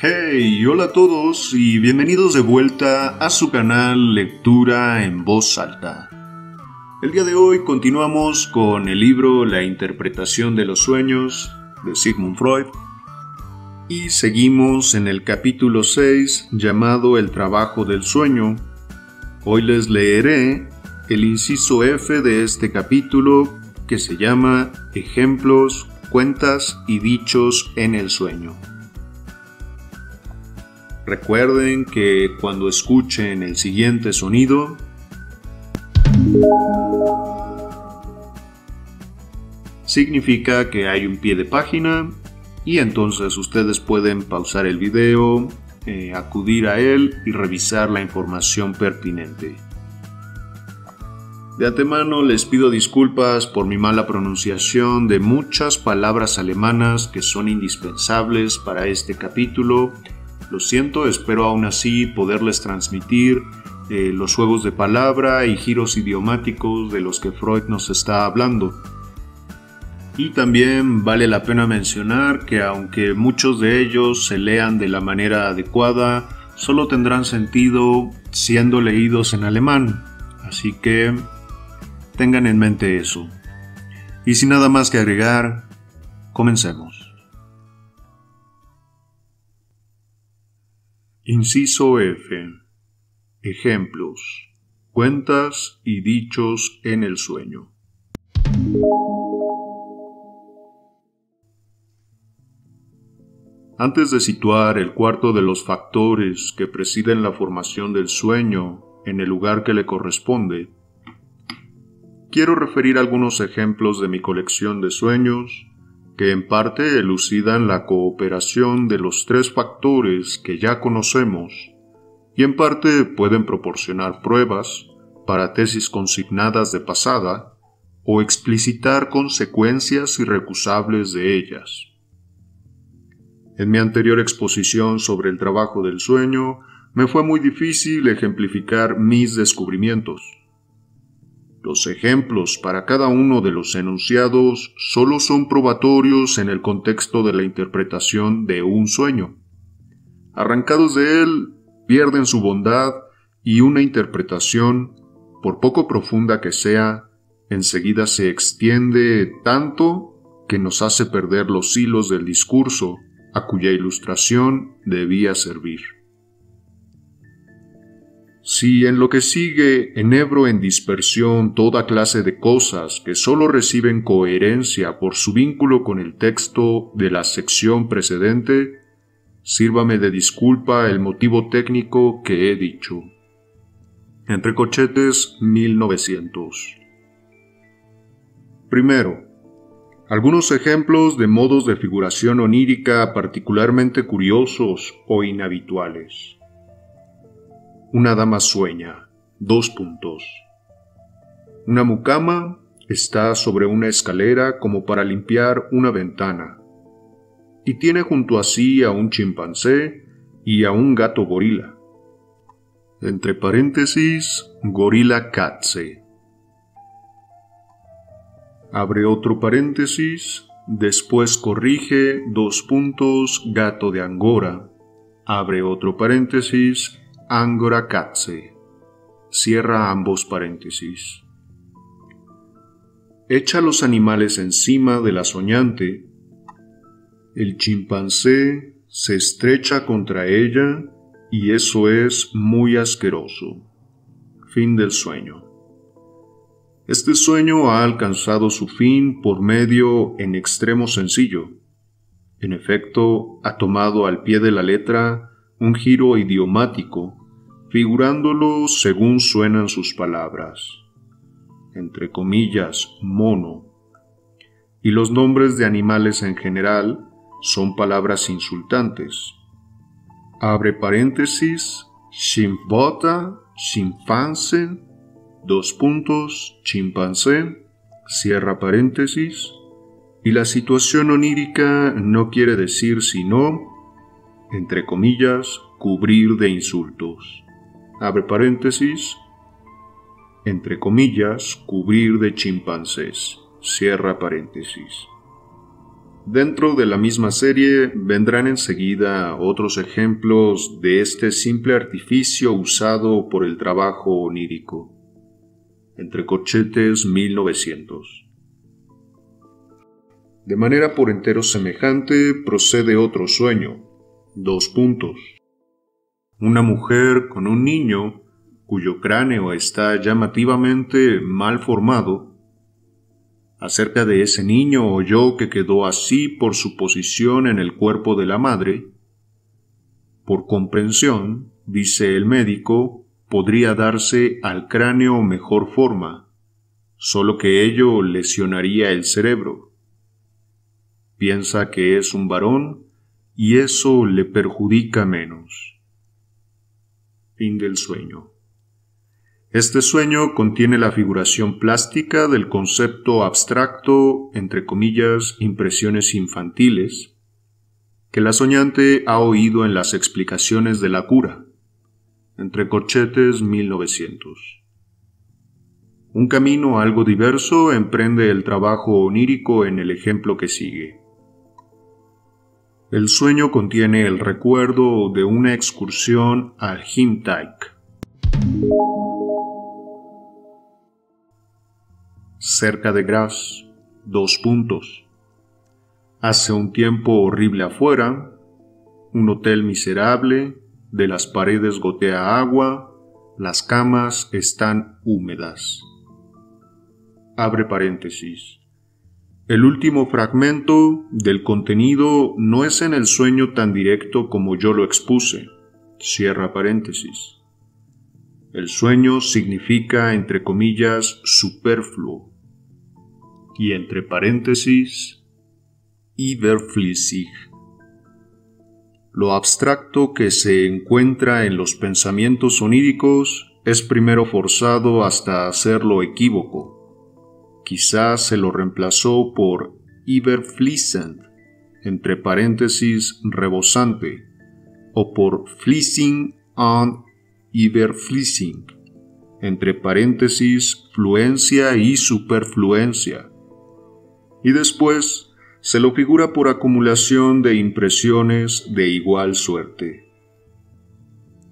Hey, hola a todos y bienvenidos de vuelta a su canal Lectura en Voz Alta. El día de hoy continuamos con el libro La interpretación de los sueños de Sigmund Freud y seguimos en el capítulo 6 llamado El trabajo del sueño. Hoy les leeré el inciso F de este capítulo que se llama Ejemplos, cuentas y dichos en el sueño. Recuerden que cuando escuchen el siguiente sonido, significa que hay un pie de página y entonces ustedes pueden pausar el video, eh, acudir a él y revisar la información pertinente. De antemano les pido disculpas por mi mala pronunciación de muchas palabras alemanas que son indispensables para este capítulo lo siento, espero aún así poderles transmitir eh, los juegos de palabra y giros idiomáticos de los que Freud nos está hablando. Y también vale la pena mencionar que aunque muchos de ellos se lean de la manera adecuada, solo tendrán sentido siendo leídos en alemán. Así que tengan en mente eso. Y sin nada más que agregar, comencemos. Inciso F. Ejemplos. Cuentas y dichos en el sueño. Antes de situar el cuarto de los factores que presiden la formación del sueño en el lugar que le corresponde, quiero referir algunos ejemplos de mi colección de sueños que en parte elucidan la cooperación de los tres factores que ya conocemos y en parte pueden proporcionar pruebas para tesis consignadas de pasada o explicitar consecuencias irrecusables de ellas. En mi anterior exposición sobre el trabajo del sueño, me fue muy difícil ejemplificar mis descubrimientos. Los ejemplos para cada uno de los enunciados solo son probatorios en el contexto de la interpretación de un sueño. Arrancados de él, pierden su bondad y una interpretación, por poco profunda que sea, enseguida se extiende tanto que nos hace perder los hilos del discurso a cuya ilustración debía servir. Si en lo que sigue enhebro en dispersión toda clase de cosas que sólo reciben coherencia por su vínculo con el texto de la sección precedente, sírvame de disculpa el motivo técnico que he dicho. Entre cochetes 1900. Primero, algunos ejemplos de modos de figuración onírica particularmente curiosos o inhabituales. Una dama sueña. Dos puntos. Una mucama está sobre una escalera como para limpiar una ventana y tiene junto a sí a un chimpancé y a un gato gorila. Entre paréntesis, gorila katze. Abre otro paréntesis, después corrige dos puntos gato de Angora. Abre otro paréntesis, Angora Katze. Cierra ambos paréntesis. Echa los animales encima de la soñante. El chimpancé se estrecha contra ella y eso es muy asqueroso. Fin del sueño. Este sueño ha alcanzado su fin por medio en extremo sencillo. En efecto, ha tomado al pie de la letra un giro idiomático figurándolo según suenan sus palabras, entre comillas, mono, y los nombres de animales en general son palabras insultantes. Abre paréntesis, chimpota, chimpancé, dos puntos, chimpancé, cierra paréntesis, y la situación onírica no quiere decir sino, entre comillas, cubrir de insultos abre paréntesis, entre comillas, cubrir de chimpancés, cierra paréntesis. Dentro de la misma serie vendrán enseguida otros ejemplos de este simple artificio usado por el trabajo onírico. Entre corchetes 1900. De manera por entero semejante procede otro sueño. Dos puntos. Una mujer con un niño cuyo cráneo está llamativamente mal formado Acerca de ese niño oyó que quedó así por su posición en el cuerpo de la madre. Por comprensión, dice el médico, podría darse al cráneo mejor forma, solo que ello lesionaría el cerebro. Piensa que es un varón y eso le perjudica menos. Fin del sueño. Este sueño contiene la figuración plástica del concepto abstracto, entre comillas, impresiones infantiles, que la soñante ha oído en las explicaciones de la cura, entre corchetes 1900. Un camino algo diverso emprende el trabajo onírico en el ejemplo que sigue. El sueño contiene el recuerdo de una excursión al Himtaik. cerca de Gras, dos puntos. Hace un tiempo horrible afuera, un hotel miserable, de las paredes gotea agua, las camas están húmedas. Abre paréntesis. El último fragmento del contenido no es en el sueño tan directo como yo lo expuse. Cierra paréntesis. El sueño significa, entre comillas, superfluo. Y entre paréntesis, überflüssig. Lo abstracto que se encuentra en los pensamientos oníricos es primero forzado hasta hacerlo equívoco. Quizás se lo reemplazó por überfließend, entre paréntesis rebosante, o por fließing and Iberflissing, entre paréntesis, fluencia y superfluencia. Y después se lo figura por acumulación de impresiones de igual suerte.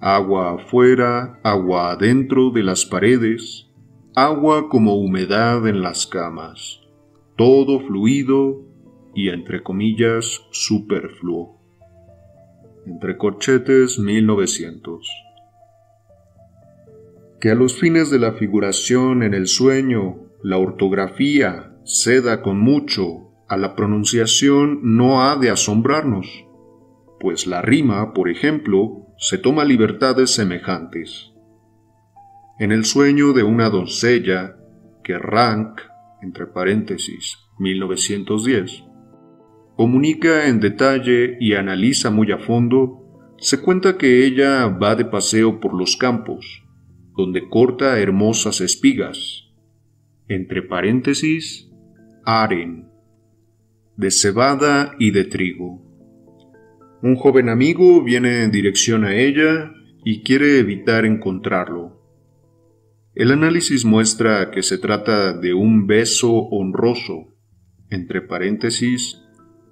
Agua afuera, agua adentro de las paredes, agua como humedad en las camas, todo fluido y entre comillas superfluo. Entre corchetes 1900 que a los fines de la figuración en el sueño, la ortografía ceda con mucho a la pronunciación no ha de asombrarnos, pues la rima, por ejemplo, se toma libertades semejantes. En el sueño de una doncella, que Rank, entre paréntesis, 1910, comunica en detalle y analiza muy a fondo, se cuenta que ella va de paseo por los campos, donde corta hermosas espigas, entre paréntesis, aren, de cebada y de trigo. Un joven amigo viene en dirección a ella y quiere evitar encontrarlo. El análisis muestra que se trata de un beso honroso, entre paréntesis,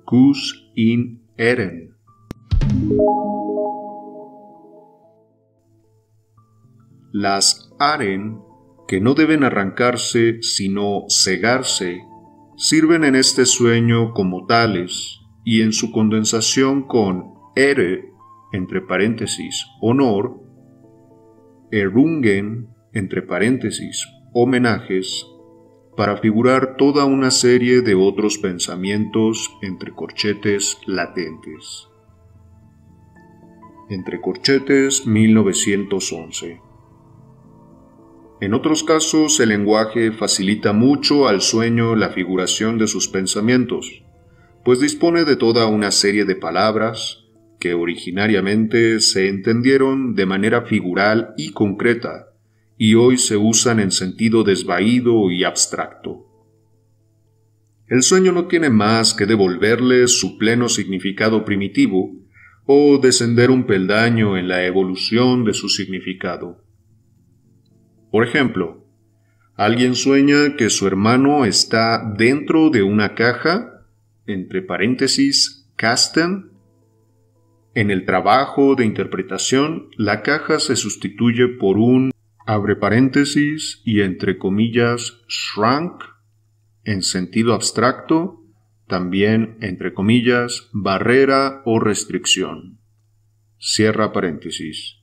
Kus in Eren. Las aren, que no deben arrancarse sino cegarse, sirven en este sueño como tales, y en su condensación con ere, entre paréntesis, honor, erungen, entre paréntesis, homenajes, para figurar toda una serie de otros pensamientos entre corchetes latentes. Entre corchetes 1911 en otros casos, el lenguaje facilita mucho al sueño la figuración de sus pensamientos, pues dispone de toda una serie de palabras que originariamente se entendieron de manera figural y concreta, y hoy se usan en sentido desvaído y abstracto. El sueño no tiene más que devolverle su pleno significado primitivo o descender un peldaño en la evolución de su significado. Por ejemplo, alguien sueña que su hermano está dentro de una caja entre paréntesis, casten. En el trabajo de interpretación, la caja se sustituye por un abre paréntesis y entre comillas shrunk en sentido abstracto, también entre comillas barrera o restricción. Cierra paréntesis.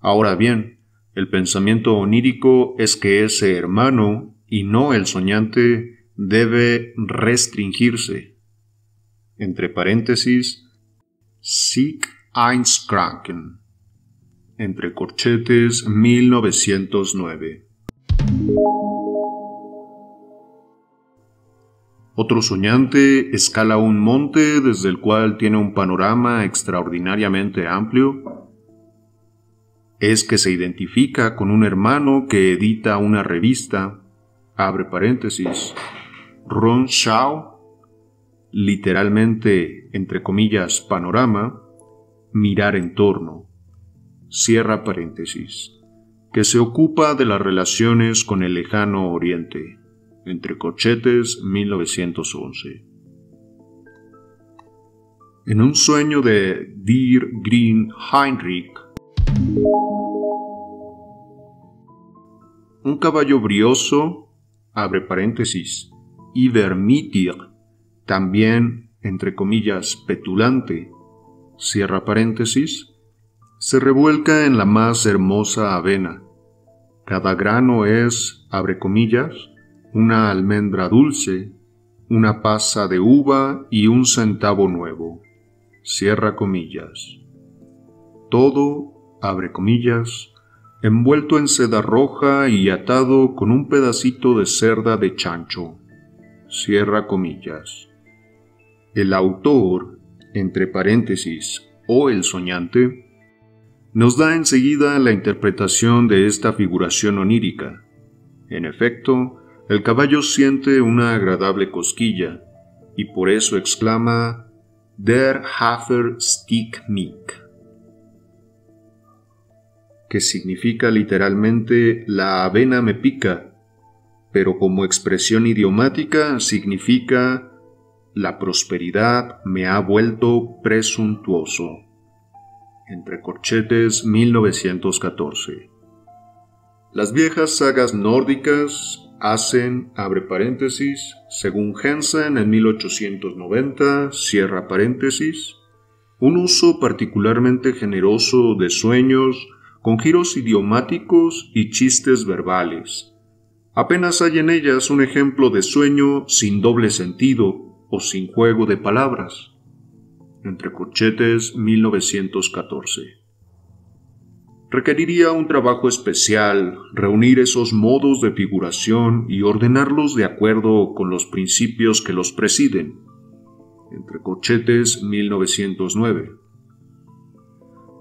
Ahora bien, el pensamiento onírico es que ese hermano y no el soñante debe restringirse. Entre paréntesis, sich einschränken. Entre corchetes 1909. Otro soñante escala un monte desde el cual tiene un panorama extraordinariamente amplio. Es que se identifica con un hermano que edita una revista, abre paréntesis, Ron Shao, literalmente, entre comillas, panorama, mirar en torno, cierra paréntesis, que se ocupa de las relaciones con el lejano oriente entre corchetes 1911. En un sueño de Dir Green Heinrich, un caballo brioso, abre paréntesis, Ibermitir, también, entre comillas, petulante, cierra paréntesis, se revuelca en la más hermosa avena. Cada grano es, abre comillas, una almendra dulce, una pasa de uva y un centavo nuevo. Cierra comillas. Todo, abre comillas, envuelto en seda roja y atado con un pedacito de cerda de chancho. Cierra comillas. El autor, entre paréntesis, o el soñante, nos da enseguida la interpretación de esta figuración onírica. En efecto, el caballo siente una agradable cosquilla y por eso exclama Der Hafer stick mich, que significa literalmente la avena me pica, pero como expresión idiomática significa la prosperidad me ha vuelto presuntuoso. Entre corchetes 1914. Las viejas sagas nórdicas hacen, abre paréntesis, según Hensen en 1890, cierra paréntesis, un uso particularmente generoso de sueños con giros idiomáticos y chistes verbales. Apenas hay en ellas un ejemplo de sueño sin doble sentido o sin juego de palabras. Entre corchetes 1914. Requeriría un trabajo especial reunir esos modos de figuración y ordenarlos de acuerdo con los principios que los presiden. Entre corchetes 1909.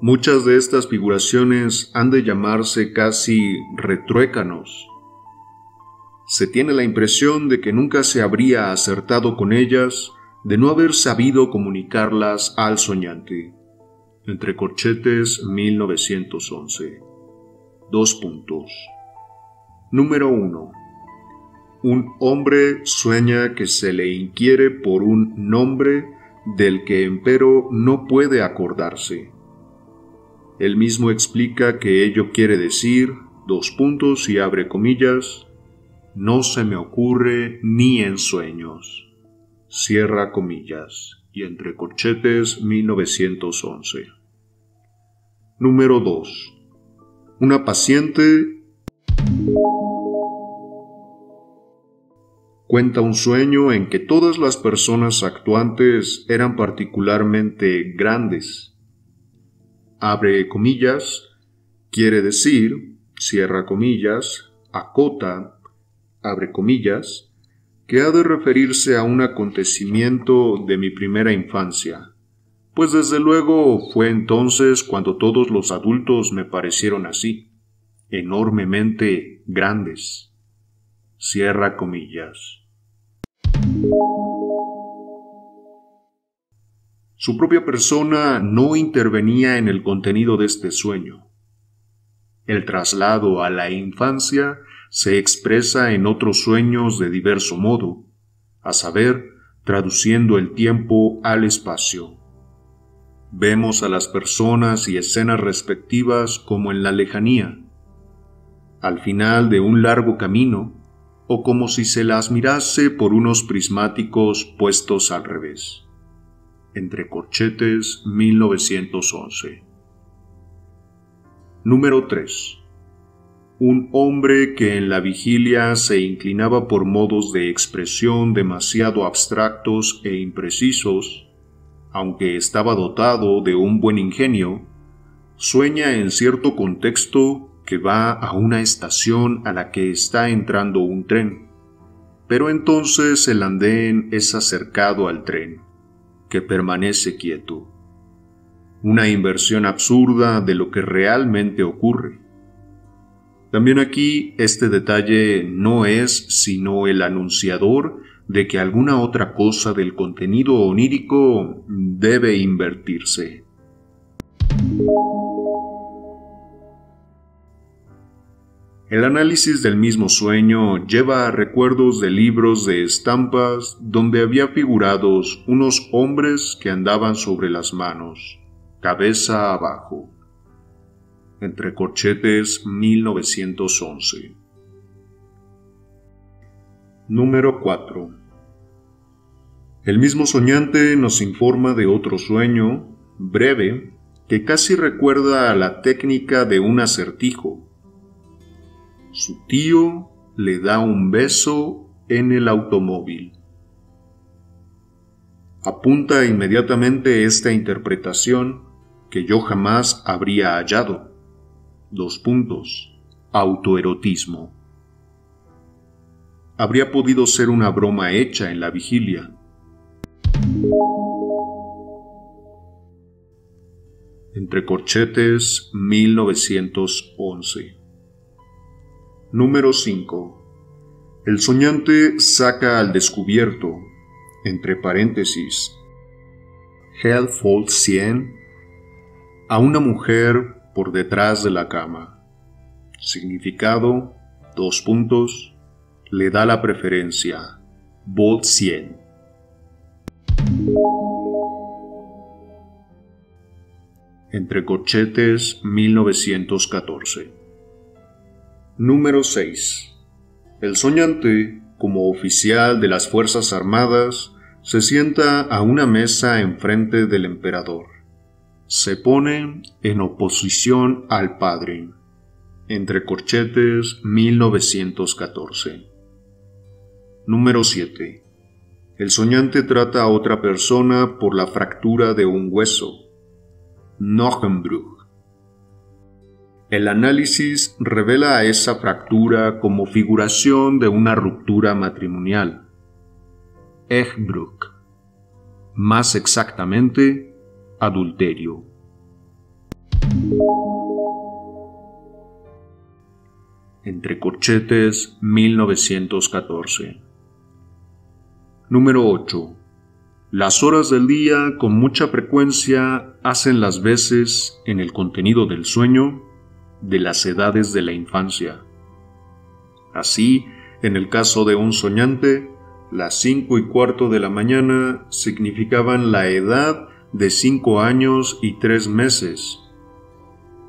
Muchas de estas figuraciones han de llamarse casi retruécanos. Se tiene la impresión de que nunca se habría acertado con ellas de no haber sabido comunicarlas al soñante entre corchetes 1911. Dos puntos. Número 1. Un hombre sueña que se le inquiere por un nombre del que empero no puede acordarse. Él mismo explica que ello quiere decir, dos puntos y abre comillas, no se me ocurre ni en sueños. Cierra comillas y entre corchetes 1911. Número 2. Una paciente cuenta un sueño en que todas las personas actuantes eran particularmente grandes. Abre comillas, quiere decir, cierra comillas, acota, abre comillas, que ha de referirse a un acontecimiento de mi primera infancia pues desde luego fue entonces cuando todos los adultos me parecieron así, enormemente grandes. Cierra comillas. Su propia persona no intervenía en el contenido de este sueño. El traslado a la infancia se expresa en otros sueños de diverso modo, a saber, traduciendo el tiempo al espacio. Vemos a las personas y escenas respectivas como en la lejanía, al final de un largo camino, o como si se las mirase por unos prismáticos puestos al revés. Entre corchetes 1911. Número 3. Un hombre que en la vigilia se inclinaba por modos de expresión demasiado abstractos e imprecisos, aunque estaba dotado de un buen ingenio, sueña en cierto contexto que va a una estación a la que está entrando un tren, pero entonces el andén es acercado al tren, que permanece quieto. Una inversión absurda de lo que realmente ocurre. También aquí este detalle no es sino el anunciador de que alguna otra cosa del contenido onírico debe invertirse. El análisis del mismo sueño lleva a recuerdos de libros de estampas donde había figurados unos hombres que andaban sobre las manos, cabeza abajo. Entre corchetes 1911. Número 4. El mismo soñante nos informa de otro sueño, breve, que casi recuerda a la técnica de un acertijo su tío le da un beso en el automóvil. Apunta inmediatamente esta interpretación que yo jamás habría hallado. Dos puntos. Autoerotismo. Habría podido ser una broma hecha en la vigilia. Entre corchetes 1911. Número 5. El soñante saca al descubierto, entre paréntesis, Hellfold 100, a una mujer por detrás de la cama. Significado, dos puntos, le da la preferencia, Volt 100. Entre corchetes 1914. Número 6. El soñante, como oficial de las Fuerzas Armadas, se sienta a una mesa enfrente del emperador. Se pone en oposición al padre. Entre corchetes 1914. Número 7. El soñante trata a otra persona por la fractura de un hueso. Nochenbruch. El análisis revela a esa fractura como figuración de una ruptura matrimonial. Echbruck. Más exactamente, adulterio. Entre corchetes 1914. Número 8. Las horas del día con mucha frecuencia hacen las veces en el contenido del sueño de las edades de la infancia. Así, en el caso de un soñante, las cinco y cuarto de la mañana significaban la edad de cinco años y tres meses,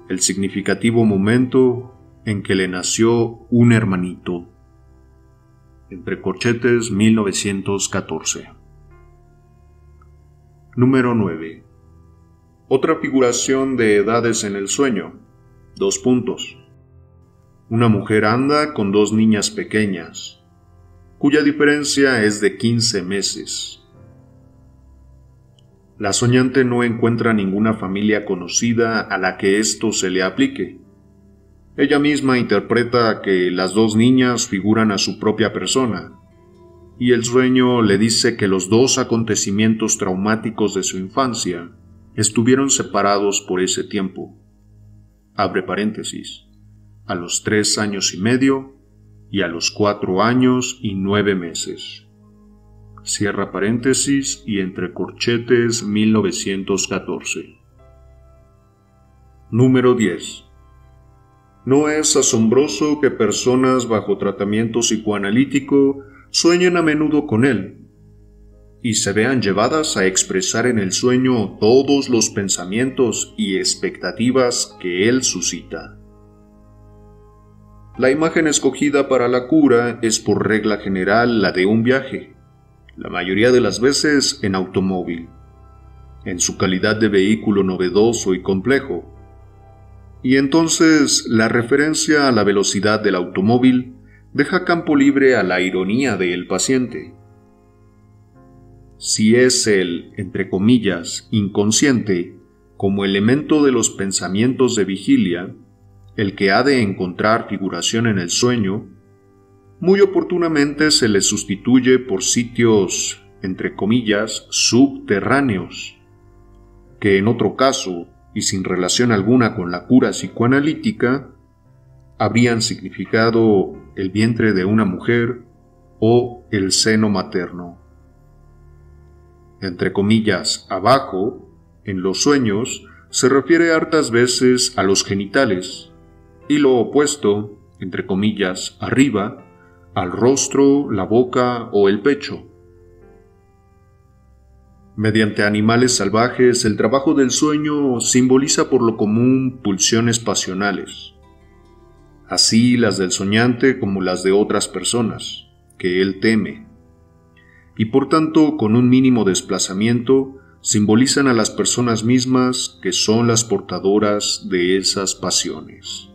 el significativo momento en que le nació un hermanito. Entre corchetes 1914. Número 9. Otra figuración de edades en el sueño Dos puntos. Una mujer anda con dos niñas pequeñas, cuya diferencia es de 15 meses. La soñante no encuentra ninguna familia conocida a la que esto se le aplique. Ella misma interpreta que las dos niñas figuran a su propia persona, y el sueño le dice que los dos acontecimientos traumáticos de su infancia estuvieron separados por ese tiempo abre paréntesis, a los tres años y medio y a los cuatro años y nueve meses. Cierra paréntesis y entre corchetes 1914. Número 10. No es asombroso que personas bajo tratamiento psicoanalítico sueñen a menudo con él, y se vean llevadas a expresar en el sueño todos los pensamientos y expectativas que él suscita. La imagen escogida para la cura es por regla general la de un viaje, la mayoría de las veces en automóvil, en su calidad de vehículo novedoso y complejo. Y entonces la referencia a la velocidad del automóvil deja campo libre a la ironía del paciente. Si es el, entre comillas, inconsciente, como elemento de los pensamientos de vigilia, el que ha de encontrar figuración en el sueño, muy oportunamente se le sustituye por sitios, entre comillas, subterráneos, que en otro caso, y sin relación alguna con la cura psicoanalítica, habrían significado el vientre de una mujer o el seno materno. Entre comillas, abajo, en los sueños, se refiere hartas veces a los genitales, y lo opuesto, entre comillas, arriba, al rostro, la boca o el pecho. Mediante animales salvajes, el trabajo del sueño simboliza por lo común pulsiones pasionales, así las del soñante como las de otras personas, que él teme, y por tanto con un mínimo desplazamiento simbolizan a las personas mismas que son las portadoras de esas pasiones.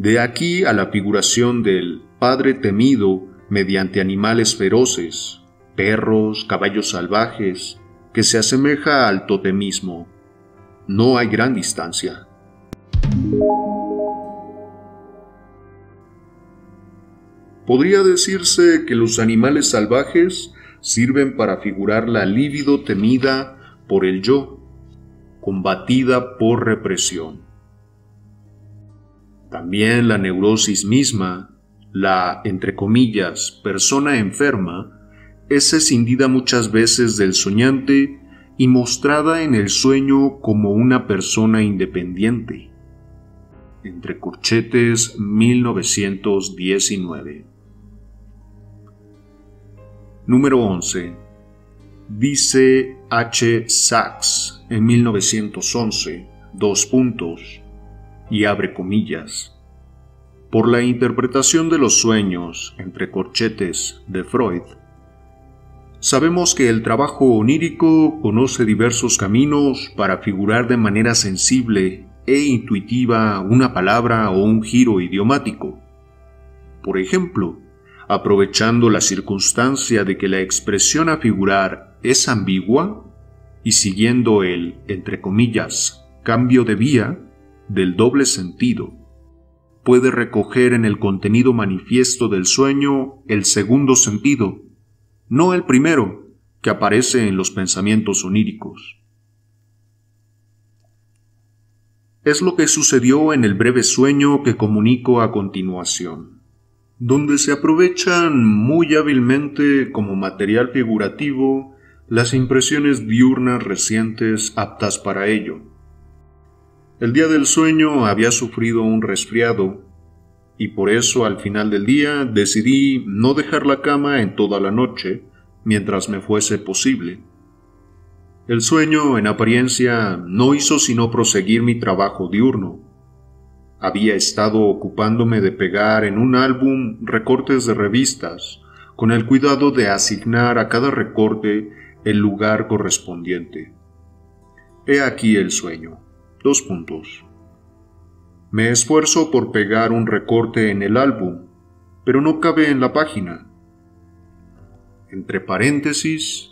De aquí a la figuración del Padre temido mediante animales feroces, perros, caballos salvajes, que se asemeja al totemismo. No hay gran distancia. Podría decirse que los animales salvajes sirven para figurar la lívido temida por el yo, combatida por represión. También la neurosis misma, la, entre comillas, persona enferma, es escindida muchas veces del soñante y mostrada en el sueño como una persona independiente. Entre corchetes 1919. Número 11. Dice H. Sachs en 1911, dos puntos, y abre comillas. Por la interpretación de los sueños, entre corchetes, de Freud, sabemos que el trabajo onírico conoce diversos caminos para figurar de manera sensible e intuitiva una palabra o un giro idiomático. Por ejemplo, aprovechando la circunstancia de que la expresión a figurar es ambigua y siguiendo el, entre comillas, cambio de vía, del doble sentido, puede recoger en el contenido manifiesto del sueño el segundo sentido, no el primero, que aparece en los pensamientos oníricos. Es lo que sucedió en el breve sueño que comunico a continuación, donde se aprovechan muy hábilmente como material figurativo las impresiones diurnas recientes aptas para ello el día del sueño había sufrido un resfriado y por eso al final del día decidí no dejar la cama en toda la noche mientras me fuese posible. El sueño, en apariencia, no hizo sino proseguir mi trabajo diurno. Había estado ocupándome de pegar en un álbum recortes de revistas, con el cuidado de asignar a cada recorte el lugar correspondiente. He aquí el sueño. Dos puntos. Me esfuerzo por pegar un recorte en el álbum, pero no cabe en la página. Entre paréntesis,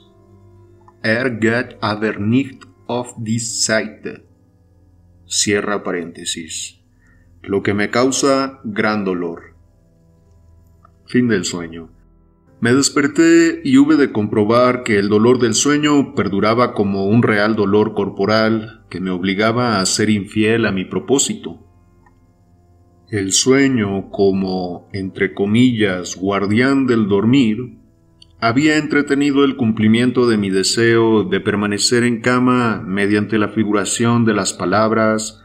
Er geht aber nicht auf die Seite. Cierra paréntesis. Lo que me causa gran dolor. Fin del sueño. Me desperté y hube de comprobar que el dolor del sueño perduraba como un real dolor corporal que me obligaba a ser infiel a mi propósito. El sueño, como, entre comillas, guardián del dormir, había entretenido el cumplimiento de mi deseo de permanecer en cama mediante la figuración de las palabras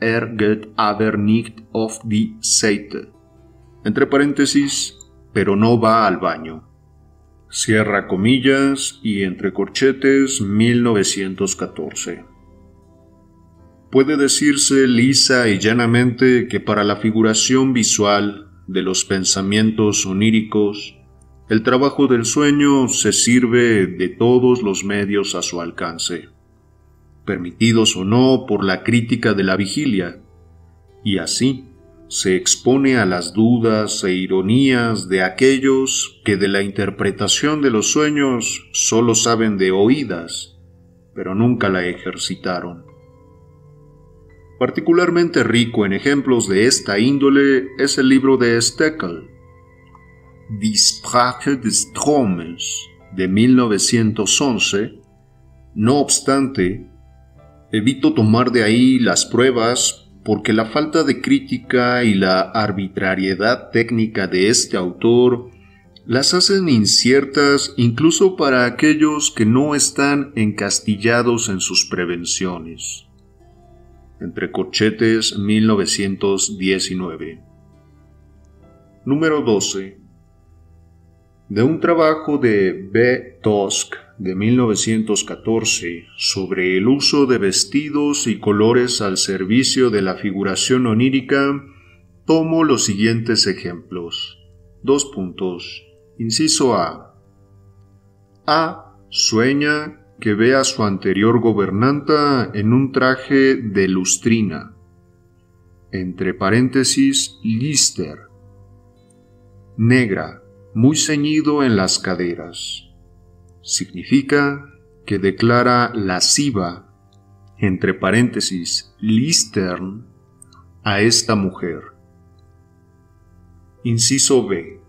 Er geht aber nicht auf die Seite, entre paréntesis, pero no va al baño. Cierra comillas y entre corchetes 1914. Puede decirse lisa y llanamente que para la figuración visual de los pensamientos oníricos, el trabajo del sueño se sirve de todos los medios a su alcance, permitidos o no por la crítica de la vigilia, y así se expone a las dudas e ironías de aquellos que de la interpretación de los sueños solo saben de oídas, pero nunca la ejercitaron. Particularmente rico en ejemplos de esta índole es el libro de Steckel, Die Sprache des Traumes, de 1911. No obstante, evito tomar de ahí las pruebas porque la falta de crítica y la arbitrariedad técnica de este autor las hacen inciertas incluso para aquellos que no están encastillados en sus prevenciones. Entre corchetes 1919. Número 12. De un trabajo de B. Tosk de 1914 sobre el uso de vestidos y colores al servicio de la figuración onírica, tomo los siguientes ejemplos. Dos puntos. Inciso A. A. Sueña que ve a su anterior gobernanta en un traje de lustrina. Entre paréntesis, lister. Negra, muy ceñido en las caderas significa que declara lasciva, entre paréntesis, listern, a esta mujer. Inciso B.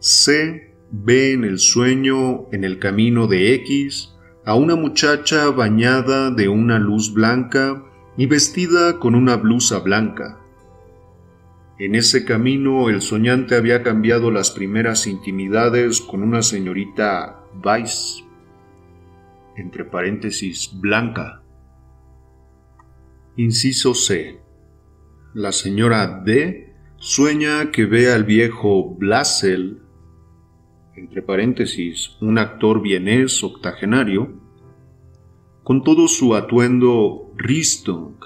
C ve en el sueño, en el camino de X, a una muchacha bañada de una luz blanca y vestida con una blusa blanca. En ese camino el soñante había cambiado las primeras intimidades con una señorita Weiss, entre paréntesis, blanca. Inciso C. La señora D sueña que ve al viejo Blasel, entre paréntesis, un actor vienés octogenario, con todo su atuendo Ristung,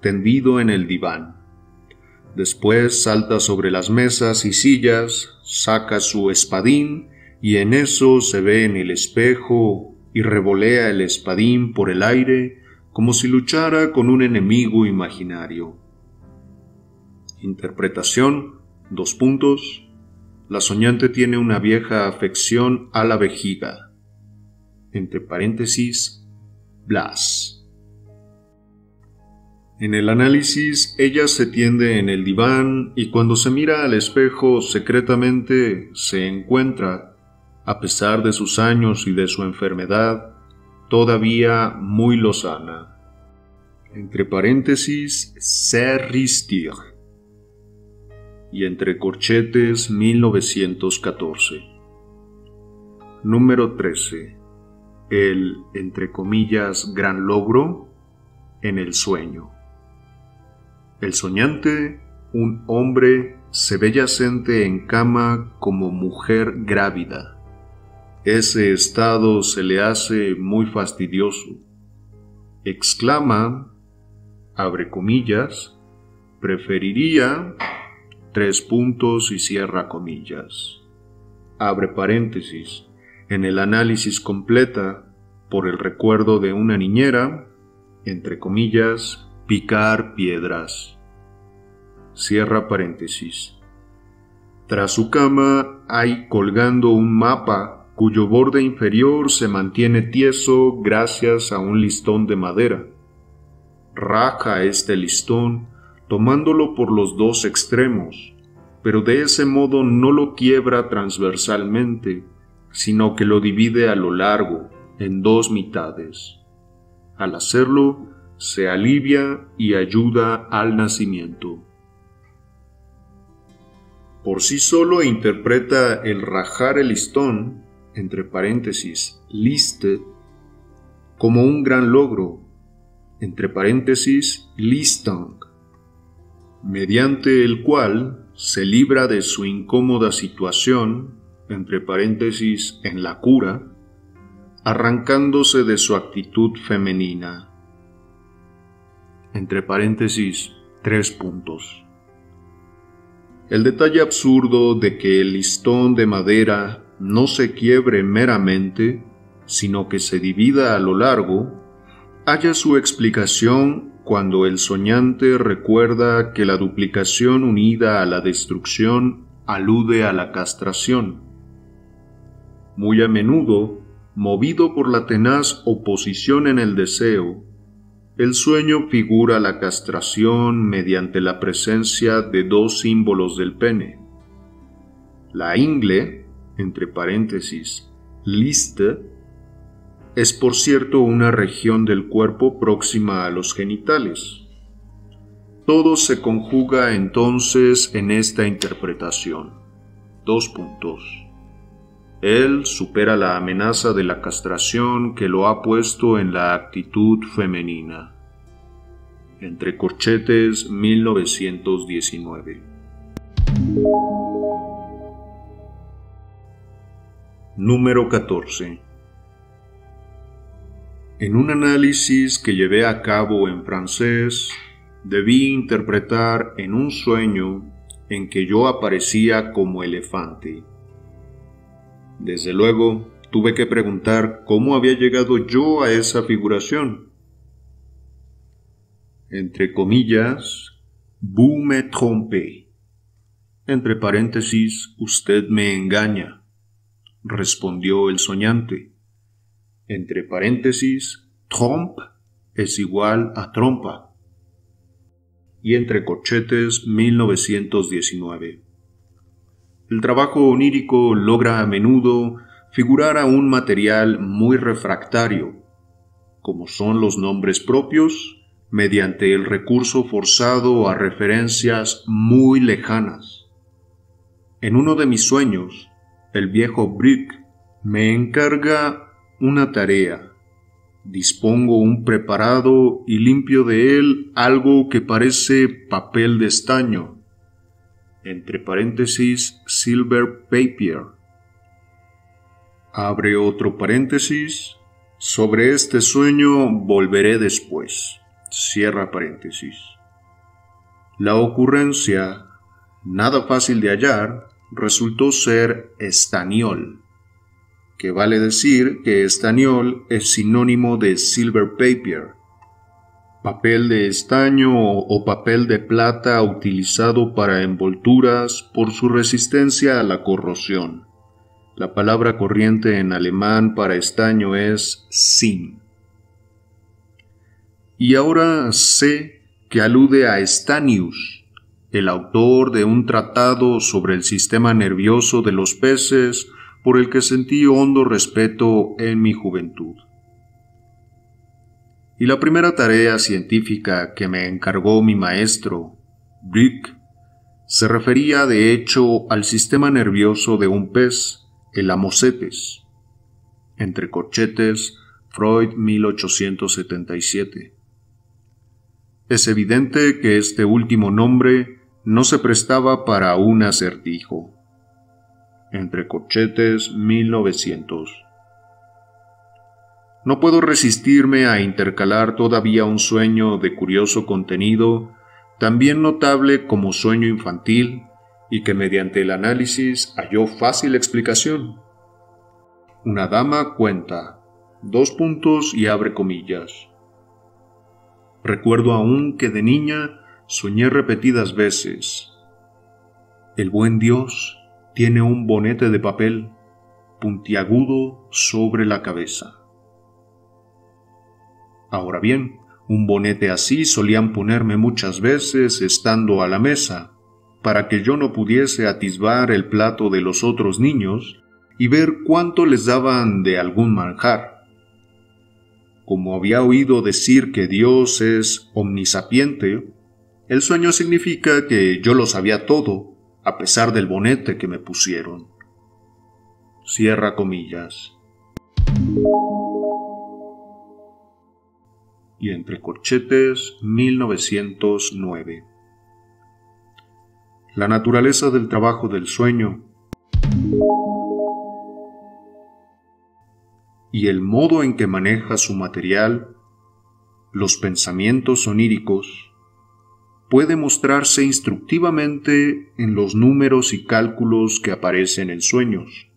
tendido en el diván. Después salta sobre las mesas y sillas, saca su espadín y en eso se ve en el espejo y revolea el espadín por el aire como si luchara con un enemigo imaginario. Interpretación, dos puntos. La soñante tiene una vieja afección a la vejiga. Entre paréntesis, Blas. En el análisis, ella se tiende en el diván y cuando se mira al espejo secretamente se encuentra a pesar de sus años y de su enfermedad, todavía muy lozana. Entre paréntesis, Serristir. Y entre corchetes, 1914. Número 13. El, entre comillas, gran logro en el sueño. El soñante, un hombre, se ve yacente en cama como mujer grávida ese estado se le hace muy fastidioso. Exclama, abre comillas, preferiría, tres puntos y cierra comillas. Abre paréntesis, en el análisis completa, por el recuerdo de una niñera, entre comillas, picar piedras. Cierra paréntesis. Tras su cama hay colgando un mapa cuyo borde inferior se mantiene tieso gracias a un listón de madera. Raja este listón tomándolo por los dos extremos, pero de ese modo no lo quiebra transversalmente, sino que lo divide a lo largo, en dos mitades. Al hacerlo, se alivia y ayuda al nacimiento. Por sí solo interpreta el rajar el listón entre paréntesis, listed, como un gran logro, entre paréntesis, listung, mediante el cual se libra de su incómoda situación, entre paréntesis, en la cura, arrancándose de su actitud femenina. Entre paréntesis, tres puntos. El detalle absurdo de que el listón de madera no se quiebre meramente, sino que se divida a lo largo, halla su explicación cuando el soñante recuerda que la duplicación unida a la destrucción alude a la castración. Muy a menudo, movido por la tenaz oposición en el deseo, el sueño figura la castración mediante la presencia de dos símbolos del pene. La ingle, entre paréntesis, liste, es por cierto una región del cuerpo próxima a los genitales. Todo se conjuga entonces en esta interpretación. Dos puntos. Él supera la amenaza de la castración que lo ha puesto en la actitud femenina. Entre corchetes 1919. Número 14. En un análisis que llevé a cabo en francés, debí interpretar en un sueño en que yo aparecía como elefante. Desde luego, tuve que preguntar cómo había llegado yo a esa figuración. Entre comillas, vous me trompez. Entre paréntesis, usted me engaña, respondió el soñante. Entre paréntesis, trompe es igual a trompa. Y entre corchetes, 1919. El trabajo onírico logra a menudo figurar a un material muy refractario, como son los nombres propios, mediante el recurso forzado a referencias muy lejanas. En uno de mis sueños, el viejo Brick me encarga una tarea. Dispongo un preparado y limpio de él algo que parece papel de estaño entre paréntesis, silver papier. Abre otro paréntesis. Sobre este sueño volveré después. Cierra paréntesis. La ocurrencia, nada fácil de hallar, resultó ser estañol, que vale decir que estañol es sinónimo de silver papier papel de estaño o papel de plata utilizado para envolturas por su resistencia a la corrosión. La palabra corriente en alemán para estaño es Sin. Y ahora sé que alude a Stanius, el autor de un tratado sobre el sistema nervioso de los peces por el que sentí hondo respeto en mi juventud y la primera tarea científica que me encargó mi maestro, Brick, se refería de hecho al sistema nervioso de un pez, el Amocetes. Entre corchetes, Freud 1877. Es evidente que este último nombre no se prestaba para un acertijo. Entre corchetes 1900. No puedo resistirme a intercalar todavía un sueño de curioso contenido, también notable como sueño infantil, y que mediante el análisis halló fácil explicación. Una dama cuenta, dos puntos y abre comillas. Recuerdo aún que de niña soñé repetidas veces. El buen Dios tiene un bonete de papel puntiagudo sobre la cabeza. Ahora bien, un bonete así solían ponerme muchas veces estando a la mesa, para que yo no pudiese atisbar el plato de los otros niños y ver cuánto les daban de algún manjar. Como había oído decir que Dios es omnisapiente, el sueño significa que yo lo sabía todo, a pesar del bonete que me pusieron. Cierra comillas y entre corchetes 1909. La naturaleza del trabajo del sueño. y el modo en que maneja su material, los pensamientos oníricos, puede mostrarse instructivamente en los números y cálculos que aparecen en sueños.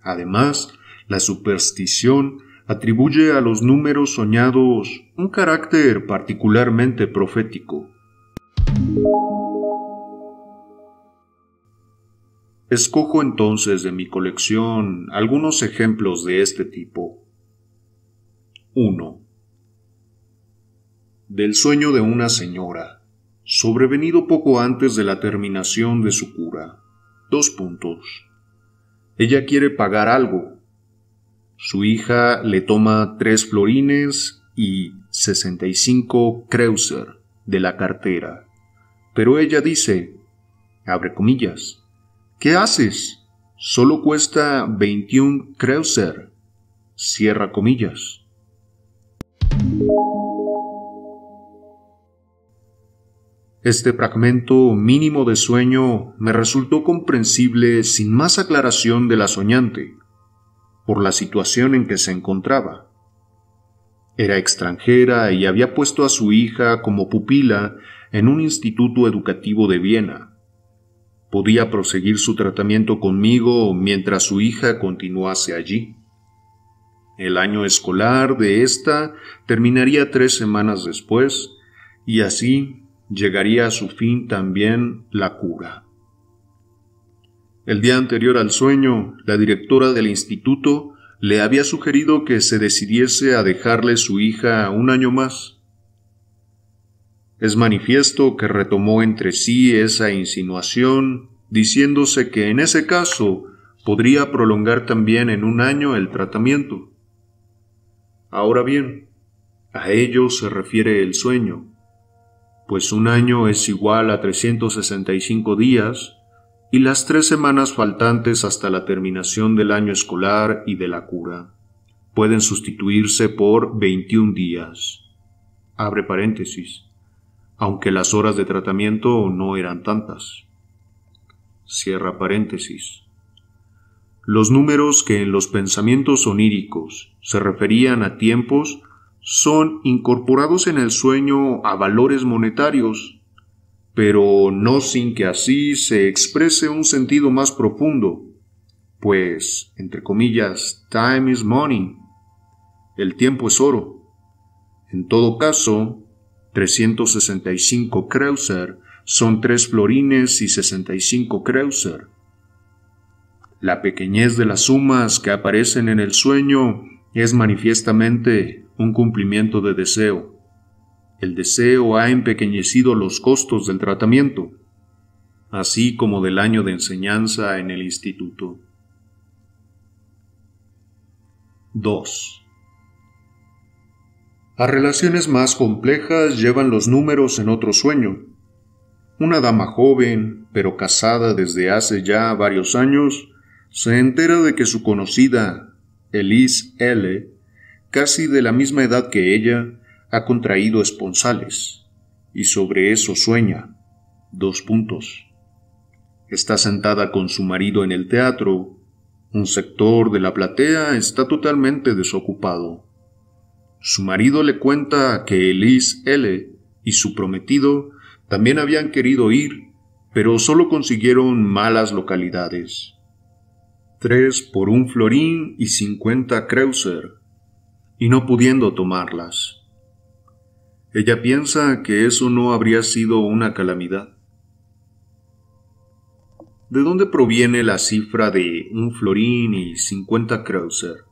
Además, la superstición atribuye a los números soñados un carácter particularmente profético. Escojo entonces de mi colección algunos ejemplos de este tipo. 1. Del sueño de una señora, sobrevenido poco antes de la terminación de su cura. Dos puntos. Ella quiere pagar algo. Su hija le toma tres florines y 65 kreuser de la cartera. Pero ella dice, abre comillas, ¿Qué haces? Solo cuesta 21 kreuser. Cierra comillas. Este fragmento mínimo de sueño me resultó comprensible sin más aclaración de la soñante, por la situación en que se encontraba. Era extranjera y había puesto a su hija como pupila en un instituto educativo de Viena podía proseguir su tratamiento conmigo mientras su hija continuase allí. El año escolar de ésta terminaría tres semanas después, y así llegaría a su fin también la cura. El día anterior al sueño, la directora del instituto le había sugerido que se decidiese a dejarle su hija un año más. Es manifiesto que retomó entre sí esa insinuación, diciéndose que en ese caso podría prolongar también en un año el tratamiento. Ahora bien, a ello se refiere el sueño, pues un año es igual a 365 días y las tres semanas faltantes hasta la terminación del año escolar y de la cura pueden sustituirse por 21 días. Abre paréntesis aunque las horas de tratamiento no eran tantas. Cierra paréntesis. Los números que en los pensamientos oníricos se referían a tiempos son incorporados en el sueño a valores monetarios, pero no sin que así se exprese un sentido más profundo, pues, entre comillas, time is money, el tiempo es oro. En todo caso, 365 kreuser son tres florines y 65 kreuser. La pequeñez de las sumas que aparecen en el sueño es manifiestamente un cumplimiento de deseo. El deseo ha empequeñecido los costos del tratamiento, así como del año de enseñanza en el instituto. 2. A relaciones más complejas llevan los números en otro sueño. Una dama joven, pero casada desde hace ya varios años, se entera de que su conocida, Elise L., casi de la misma edad que ella, ha contraído esponsales, y sobre eso sueña. Dos puntos. Está sentada con su marido en el teatro. Un sector de la platea está totalmente desocupado. Su marido le cuenta que Elise L. y su prometido también habían querido ir, pero solo consiguieron malas localidades. Tres por un florín y cincuenta kreuser, y no pudiendo tomarlas. Ella piensa que eso no habría sido una calamidad. ¿De dónde proviene la cifra de un florín y cincuenta kreuser?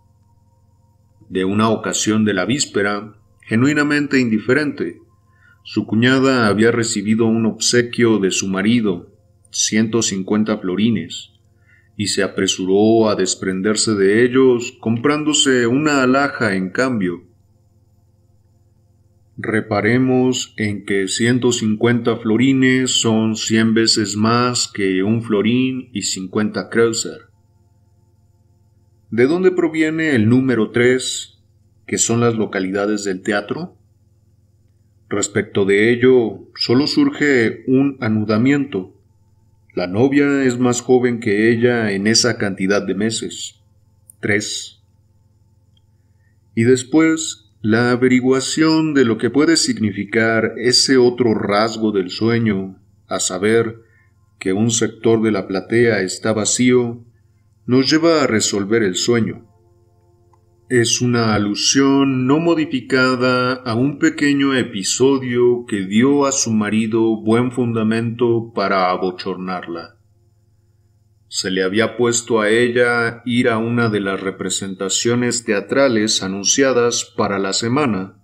de una ocasión de la víspera, genuinamente indiferente. Su cuñada había recibido un obsequio de su marido, ciento cincuenta florines, y se apresuró a desprenderse de ellos comprándose una alhaja en cambio. Reparemos en que ciento cincuenta florines son cien veces más que un florín y cincuenta kreuser. ¿De dónde proviene el número 3, que son las localidades del teatro? Respecto de ello, solo surge un anudamiento. La novia es más joven que ella en esa cantidad de meses. Tres. Y después, la averiguación de lo que puede significar ese otro rasgo del sueño, a saber, que un sector de la platea está vacío, nos lleva a resolver el sueño. Es una alusión no modificada a un pequeño episodio que dio a su marido buen fundamento para abochornarla. Se le había puesto a ella ir a una de las representaciones teatrales anunciadas para la semana.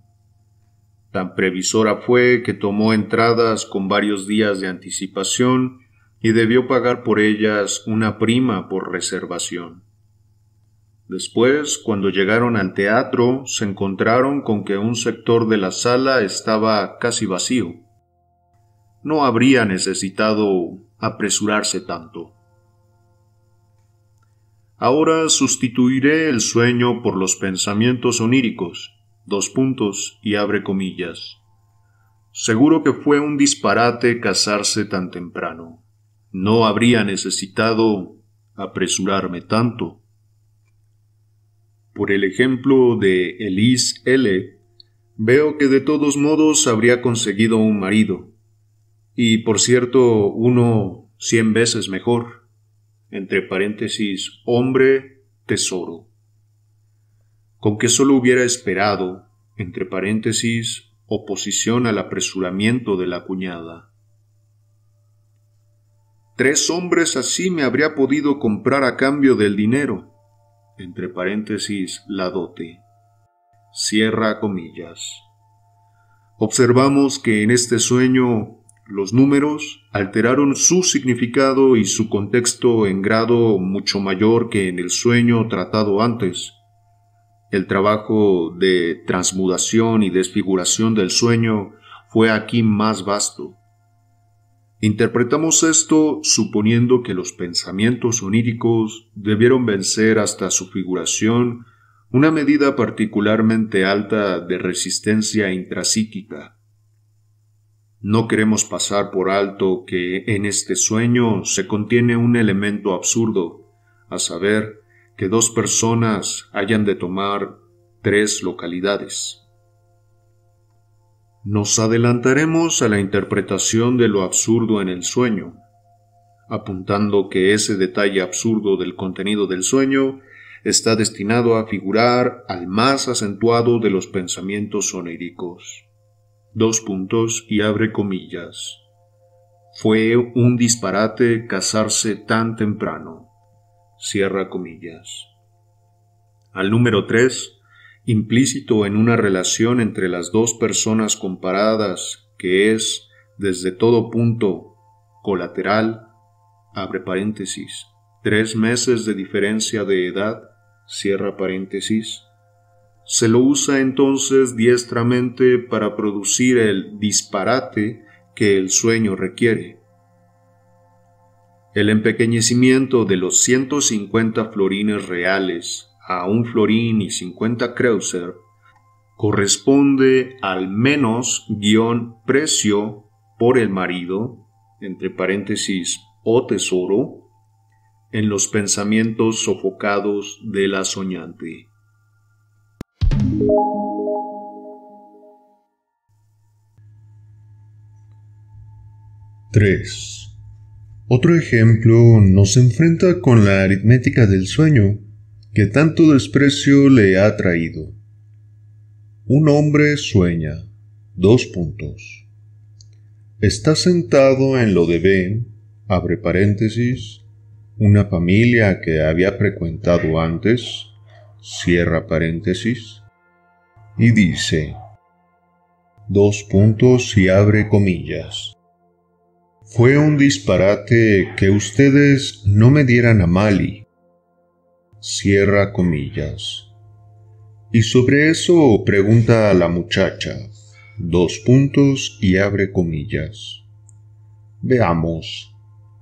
Tan previsora fue que tomó entradas con varios días de anticipación y debió pagar por ellas una prima por reservación. Después, cuando llegaron al teatro, se encontraron con que un sector de la sala estaba casi vacío. No habría necesitado apresurarse tanto. Ahora sustituiré el sueño por los pensamientos oníricos, dos puntos y abre comillas. Seguro que fue un disparate casarse tan temprano. No habría necesitado apresurarme tanto. Por el ejemplo de Elise L., veo que de todos modos habría conseguido un marido, y por cierto, uno cien veces mejor, entre paréntesis, hombre, tesoro. Con que solo hubiera esperado, entre paréntesis, oposición al apresuramiento de la cuñada. Tres hombres así me habría podido comprar a cambio del dinero. Entre paréntesis, la dote. Cierra comillas. Observamos que en este sueño los números alteraron su significado y su contexto en grado mucho mayor que en el sueño tratado antes. El trabajo de transmudación y desfiguración del sueño fue aquí más vasto. Interpretamos esto suponiendo que los pensamientos oníricos debieron vencer hasta su figuración una medida particularmente alta de resistencia intrapsíquica. No queremos pasar por alto que en este sueño se contiene un elemento absurdo, a saber, que dos personas hayan de tomar tres localidades. Nos adelantaremos a la interpretación de lo absurdo en el sueño, apuntando que ese detalle absurdo del contenido del sueño está destinado a figurar al más acentuado de los pensamientos oníricos. Dos puntos y abre comillas. Fue un disparate casarse tan temprano. Cierra comillas. Al número tres implícito en una relación entre las dos personas comparadas que es, desde todo punto, colateral, abre paréntesis, tres meses de diferencia de edad, cierra paréntesis, se lo usa entonces diestramente para producir el disparate que el sueño requiere. El empequeñecimiento de los 150 florines reales a un florín y 50 kreuzer corresponde al menos guion precio por el marido, entre paréntesis, o tesoro, en los pensamientos sofocados de la soñante. 3. Otro ejemplo nos enfrenta con la aritmética del sueño que tanto desprecio le ha traído. Un hombre sueña. Dos puntos. Está sentado en lo de B, abre paréntesis, una familia que había frecuentado antes, cierra paréntesis, y dice, dos puntos y abre comillas. Fue un disparate que ustedes no me dieran a Mali, cierra comillas. Y sobre eso pregunta a la muchacha, dos puntos y abre comillas. Veamos,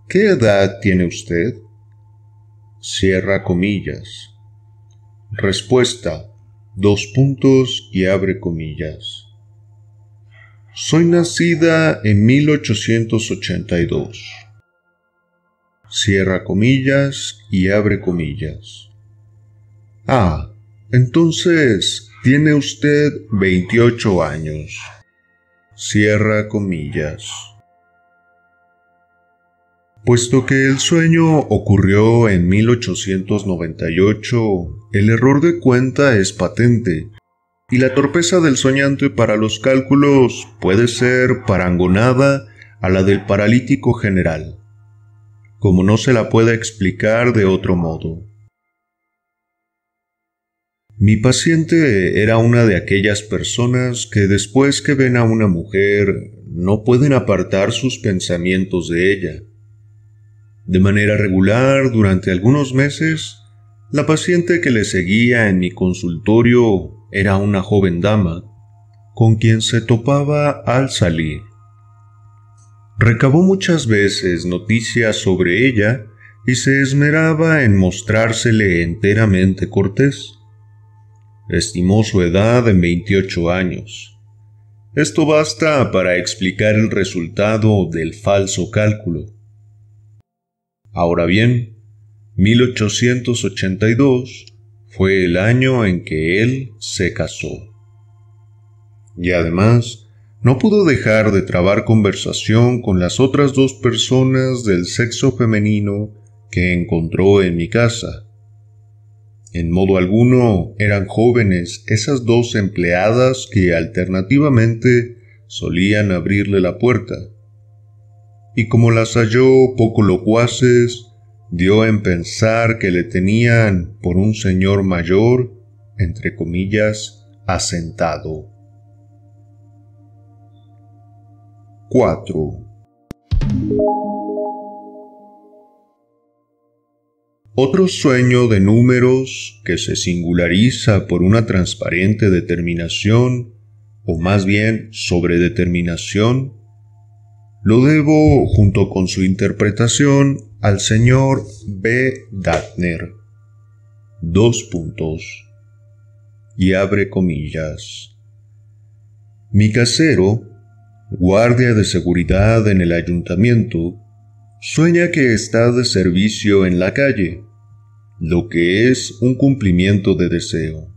¿qué edad tiene usted? Cierra comillas. Respuesta, dos puntos y abre comillas. Soy nacida en 1882. Cierra comillas y abre comillas. Ah, entonces Tiene usted 28 años. Cierra comillas. Puesto que el sueño ocurrió en 1898, el error de cuenta es patente, y la torpeza del soñante para los cálculos puede ser parangonada a la del paralítico general, como no se la puede explicar de otro modo. Mi paciente era una de aquellas personas que después que ven a una mujer no pueden apartar sus pensamientos de ella. De manera regular, durante algunos meses, la paciente que le seguía en mi consultorio era una joven dama, con quien se topaba al salir. Recabó muchas veces noticias sobre ella y se esmeraba en mostrársele enteramente cortés estimó su edad en 28 años. Esto basta para explicar el resultado del falso cálculo. Ahora bien, 1882 fue el año en que él se casó. Y además, no pudo dejar de trabar conversación con las otras dos personas del sexo femenino que encontró en mi casa en modo alguno eran jóvenes esas dos empleadas que alternativamente solían abrirle la puerta. Y como las halló poco locuaces, dio en pensar que le tenían por un señor mayor, entre comillas, asentado. 4. Otro sueño de números que se singulariza por una transparente determinación, o más bien sobredeterminación, lo debo, junto con su interpretación, al señor B. Datner. Dos puntos. Y abre comillas. Mi casero, guardia de seguridad en el ayuntamiento, sueña que está de servicio en la calle lo que es un cumplimiento de deseo.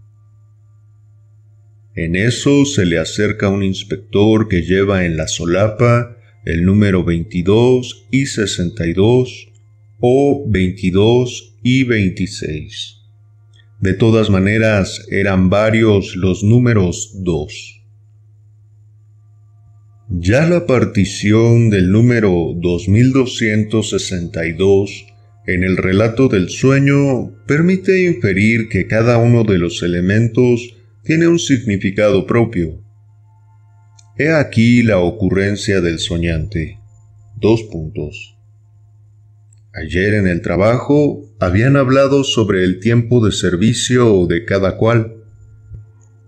En eso se le acerca un inspector que lleva en la solapa el número 22 y 62 o 22 y 26. De todas maneras, eran varios los números 2. Ya la partición del número 2262 en el relato del sueño permite inferir que cada uno de los elementos tiene un significado propio. He aquí la ocurrencia del soñante. Dos puntos. Ayer en el trabajo habían hablado sobre el tiempo de servicio de cada cual.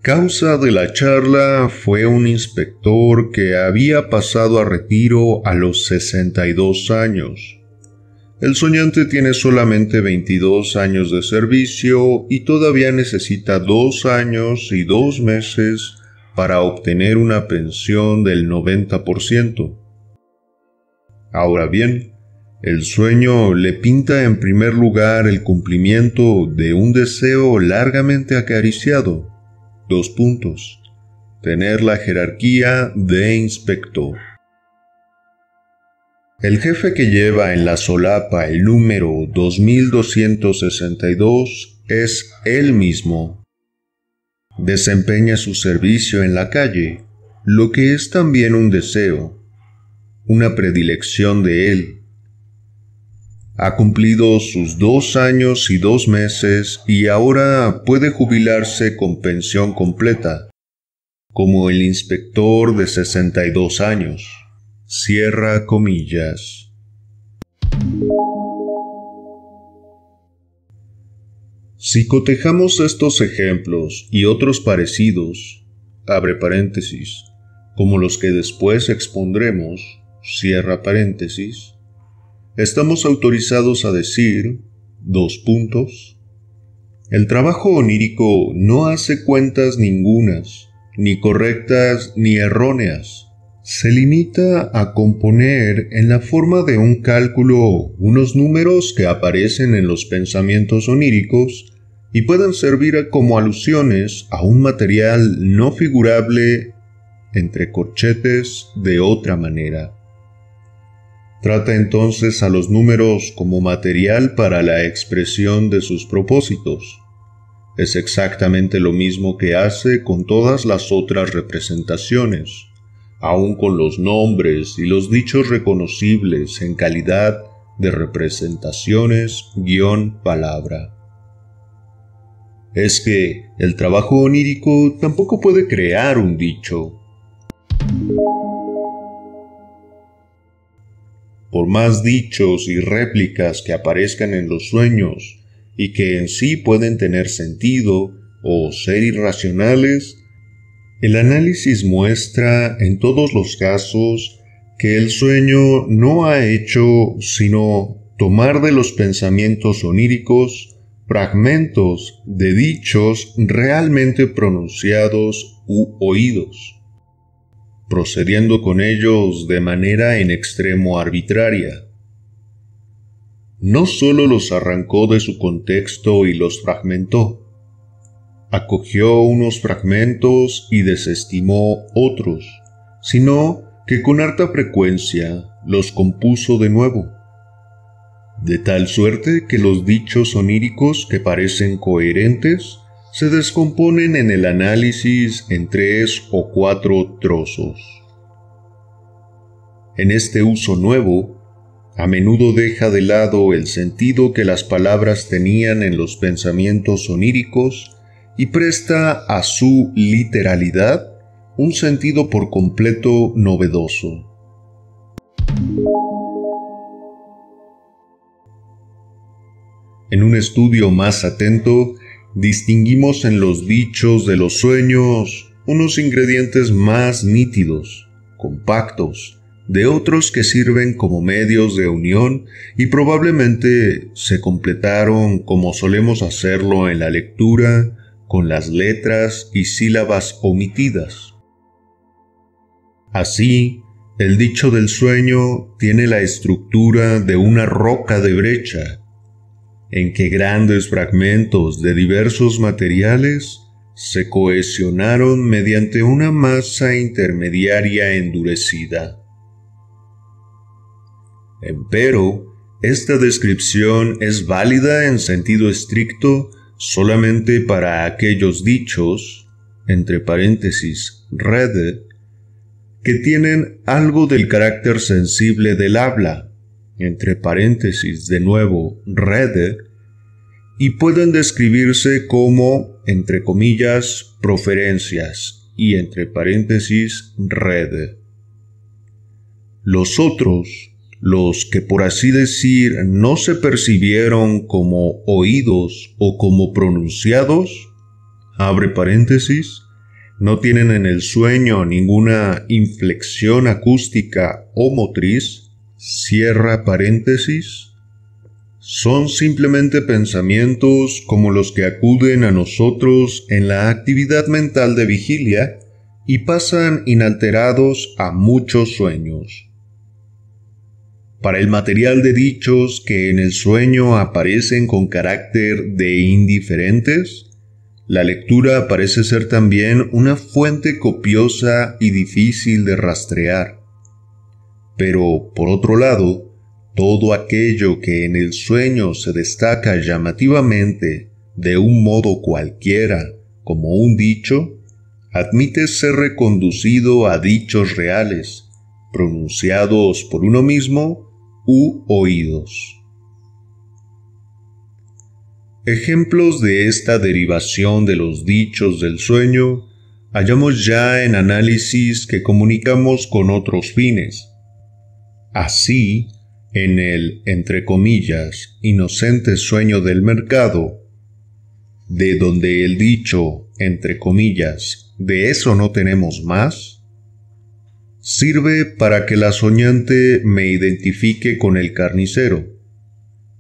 Causa de la charla fue un inspector que había pasado a retiro a los 62 años el soñante tiene solamente 22 años de servicio y todavía necesita dos años y dos meses para obtener una pensión del 90%. Ahora bien, el sueño le pinta en primer lugar el cumplimiento de un deseo largamente acariciado. Dos puntos. Tener la jerarquía de inspector. El jefe que lleva en la solapa el número 2262 es él mismo. Desempeña su servicio en la calle, lo que es también un deseo, una predilección de él. Ha cumplido sus dos años y dos meses y ahora puede jubilarse con pensión completa, como el inspector de 62 años. Cierra comillas. Si cotejamos estos ejemplos y otros parecidos, abre paréntesis, como los que después expondremos, cierra paréntesis, estamos autorizados a decir, dos puntos, el trabajo onírico no hace cuentas ningunas, ni correctas ni erróneas, se limita a componer en la forma de un cálculo unos números que aparecen en los pensamientos oníricos y pueden servir como alusiones a un material no figurable entre corchetes de otra manera. Trata entonces a los números como material para la expresión de sus propósitos. Es exactamente lo mismo que hace con todas las otras representaciones, aun con los nombres y los dichos reconocibles en calidad de representaciones guion palabra. Es que el trabajo onírico tampoco puede crear un dicho. Por más dichos y réplicas que aparezcan en los sueños y que en sí pueden tener sentido o ser irracionales, el análisis muestra en todos los casos que el sueño no ha hecho sino tomar de los pensamientos oníricos fragmentos de dichos realmente pronunciados u oídos, procediendo con ellos de manera en extremo arbitraria. No sólo los arrancó de su contexto y los fragmentó, acogió unos fragmentos y desestimó otros, sino que con harta frecuencia los compuso de nuevo, de tal suerte que los dichos oníricos que parecen coherentes se descomponen en el análisis en tres o cuatro trozos. En este uso nuevo, a menudo deja de lado el sentido que las palabras tenían en los pensamientos oníricos y presta a su literalidad un sentido por completo novedoso. En un estudio más atento, distinguimos en los dichos de los sueños unos ingredientes más nítidos, compactos, de otros que sirven como medios de unión y probablemente se completaron como solemos hacerlo en la lectura con las letras y sílabas omitidas. Así, el dicho del sueño tiene la estructura de una roca de brecha, en que grandes fragmentos de diversos materiales se cohesionaron mediante una masa intermediaria endurecida. Empero, esta descripción es válida en sentido estricto solamente para aquellos dichos, entre paréntesis, red, que tienen algo del carácter sensible del habla, entre paréntesis, de nuevo, red, y pueden describirse como, entre comillas, proferencias, y entre paréntesis, red. Los otros, los que por así decir no se percibieron como oídos o como pronunciados, abre paréntesis, no tienen en el sueño ninguna inflexión acústica o motriz, cierra paréntesis, son simplemente pensamientos como los que acuden a nosotros en la actividad mental de vigilia y pasan inalterados a muchos sueños. Para el material de dichos que en el sueño aparecen con carácter de indiferentes, la lectura parece ser también una fuente copiosa y difícil de rastrear. Pero, por otro lado, todo aquello que en el sueño se destaca llamativamente de un modo cualquiera como un dicho, admite ser reconducido a dichos reales, pronunciados por uno mismo u oídos. Ejemplos de esta derivación de los dichos del sueño hallamos ya en análisis que comunicamos con otros fines. Así, en el, entre comillas, inocente sueño del mercado, de donde el dicho, entre comillas, de eso no tenemos más, sirve para que la soñante me identifique con el carnicero,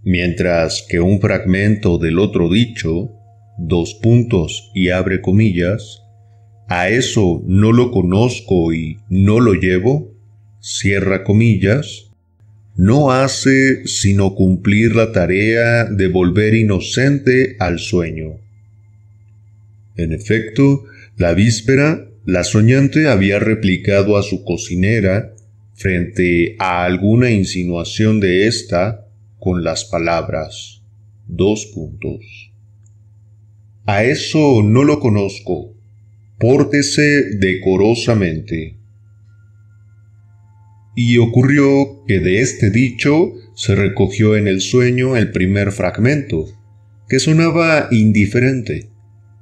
mientras que un fragmento del otro dicho, dos puntos y abre comillas, a eso no lo conozco y no lo llevo, cierra comillas, no hace sino cumplir la tarea de volver inocente al sueño. En efecto, la víspera, la soñante había replicado a su cocinera, frente a alguna insinuación de ésta, con las palabras dos puntos. A eso no lo conozco. Pórtese decorosamente. Y ocurrió que de este dicho se recogió en el sueño el primer fragmento, que sonaba indiferente,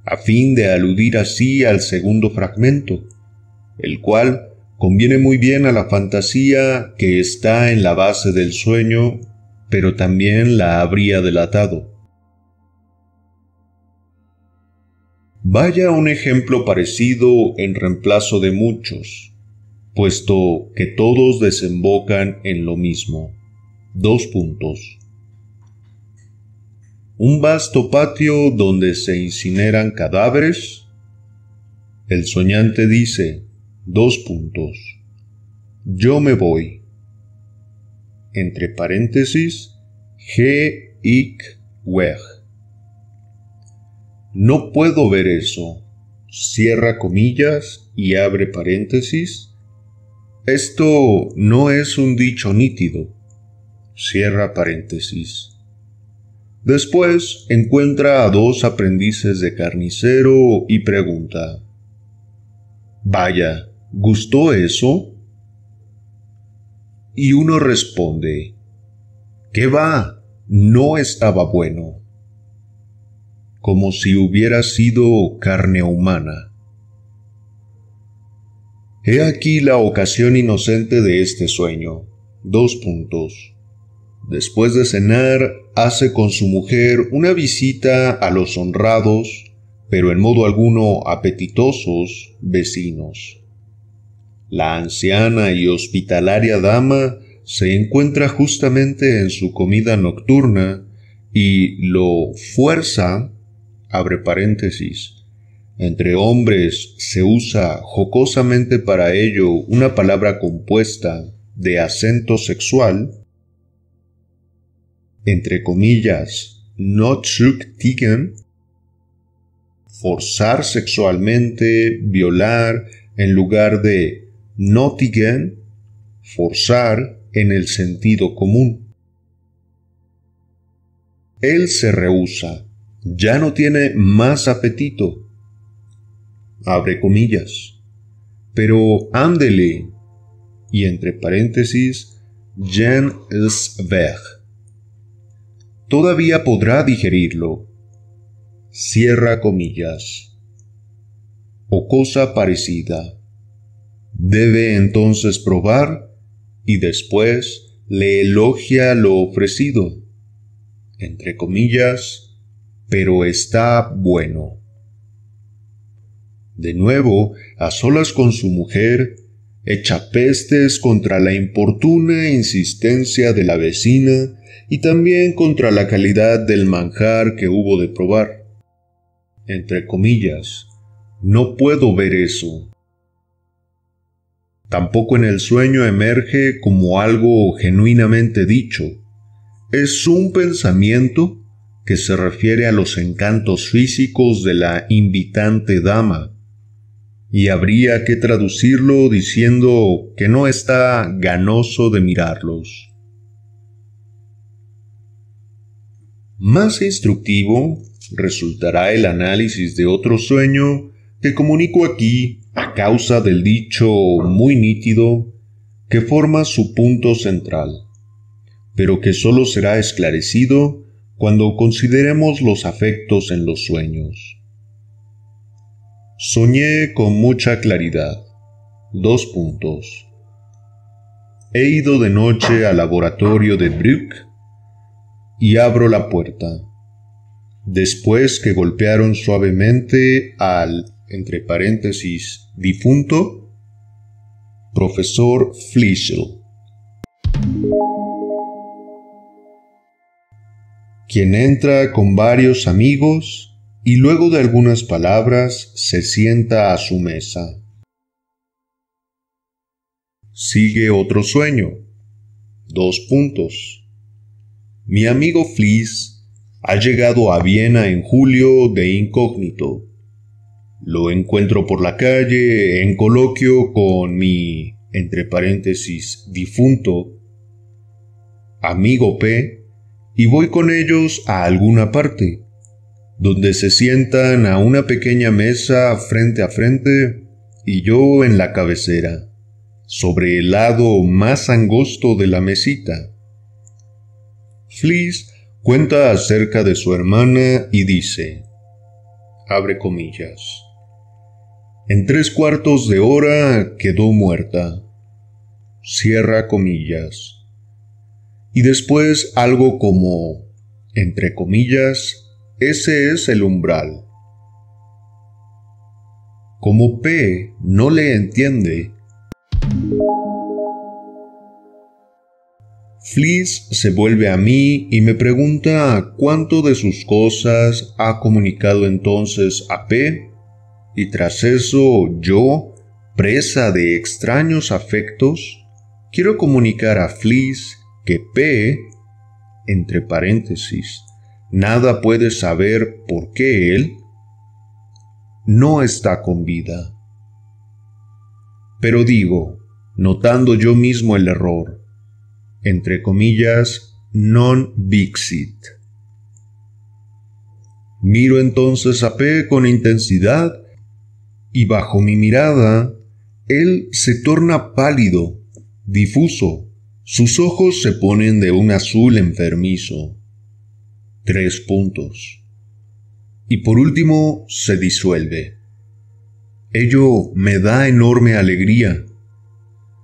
a fin de aludir así al segundo fragmento, el cual conviene muy bien a la fantasía que está en la base del sueño, pero también la habría delatado. Vaya un ejemplo parecido en reemplazo de muchos, puesto que todos desembocan en lo mismo. Dos puntos. Un vasto patio donde se incineran cadáveres. El soñante dice, dos puntos. Yo me voy. Entre paréntesis, G. Ik Weg. No puedo ver eso. Cierra comillas y abre paréntesis esto no es un dicho nítido. Cierra paréntesis. Después encuentra a dos aprendices de carnicero y pregunta, Vaya, ¿gustó eso? Y uno responde, ¿qué va? No estaba bueno. Como si hubiera sido carne humana. He aquí la ocasión inocente de este sueño. Dos puntos. Después de cenar, hace con su mujer una visita a los honrados, pero en modo alguno apetitosos, vecinos. La anciana y hospitalaria dama se encuentra justamente en su comida nocturna y lo fuerza, abre paréntesis, entre hombres se usa jocosamente para ello una palabra compuesta de acento sexual, entre comillas, tigen, forzar sexualmente, violar, en lugar de notigen, forzar en el sentido común. Él se rehúsa, ya no tiene más apetito, abre comillas. Pero ándele, y entre paréntesis, Jan es weg. Todavía podrá digerirlo. Cierra comillas. O cosa parecida. Debe entonces probar y después le elogia lo ofrecido. Entre comillas, pero está bueno. De nuevo, a solas con su mujer, echa pestes contra la importuna insistencia de la vecina y también contra la calidad del manjar que hubo de probar. Entre comillas, no puedo ver eso. Tampoco en el sueño emerge como algo genuinamente dicho. Es un pensamiento que se refiere a los encantos físicos de la invitante dama, y habría que traducirlo diciendo que no está ganoso de mirarlos. Más instructivo resultará el análisis de otro sueño que comunico aquí a causa del dicho muy nítido que forma su punto central, pero que sólo será esclarecido cuando consideremos los afectos en los sueños. Soñé con mucha claridad. Dos puntos. He ido de noche al laboratorio de Brück y abro la puerta. Después que golpearon suavemente al, entre paréntesis, difunto, profesor Flischel, quien entra con varios amigos y luego de algunas palabras se sienta a su mesa. Sigue otro sueño. Dos puntos. Mi amigo Fliss ha llegado a Viena en julio de incógnito. Lo encuentro por la calle en coloquio con mi, entre paréntesis, difunto amigo P y voy con ellos a alguna parte, donde se sientan a una pequeña mesa frente a frente y yo en la cabecera, sobre el lado más angosto de la mesita. Cuenta acerca de su hermana y dice, abre comillas, en tres cuartos de hora quedó muerta. Cierra comillas. Y después algo como, entre comillas, ese es el umbral. Como P no le entiende, Fliss se vuelve a mí y me pregunta cuánto de sus cosas ha comunicado entonces a P y tras eso yo, presa de extraños afectos, quiero comunicar a Fliss que P, entre paréntesis, nada puede saber por qué él no está con vida. Pero digo, notando yo mismo el error, entre comillas, non vixit. Miro entonces a P con intensidad y bajo mi mirada, él se torna pálido, difuso, sus ojos se ponen de un azul enfermizo. Tres puntos. Y por último, se disuelve. Ello me da enorme alegría.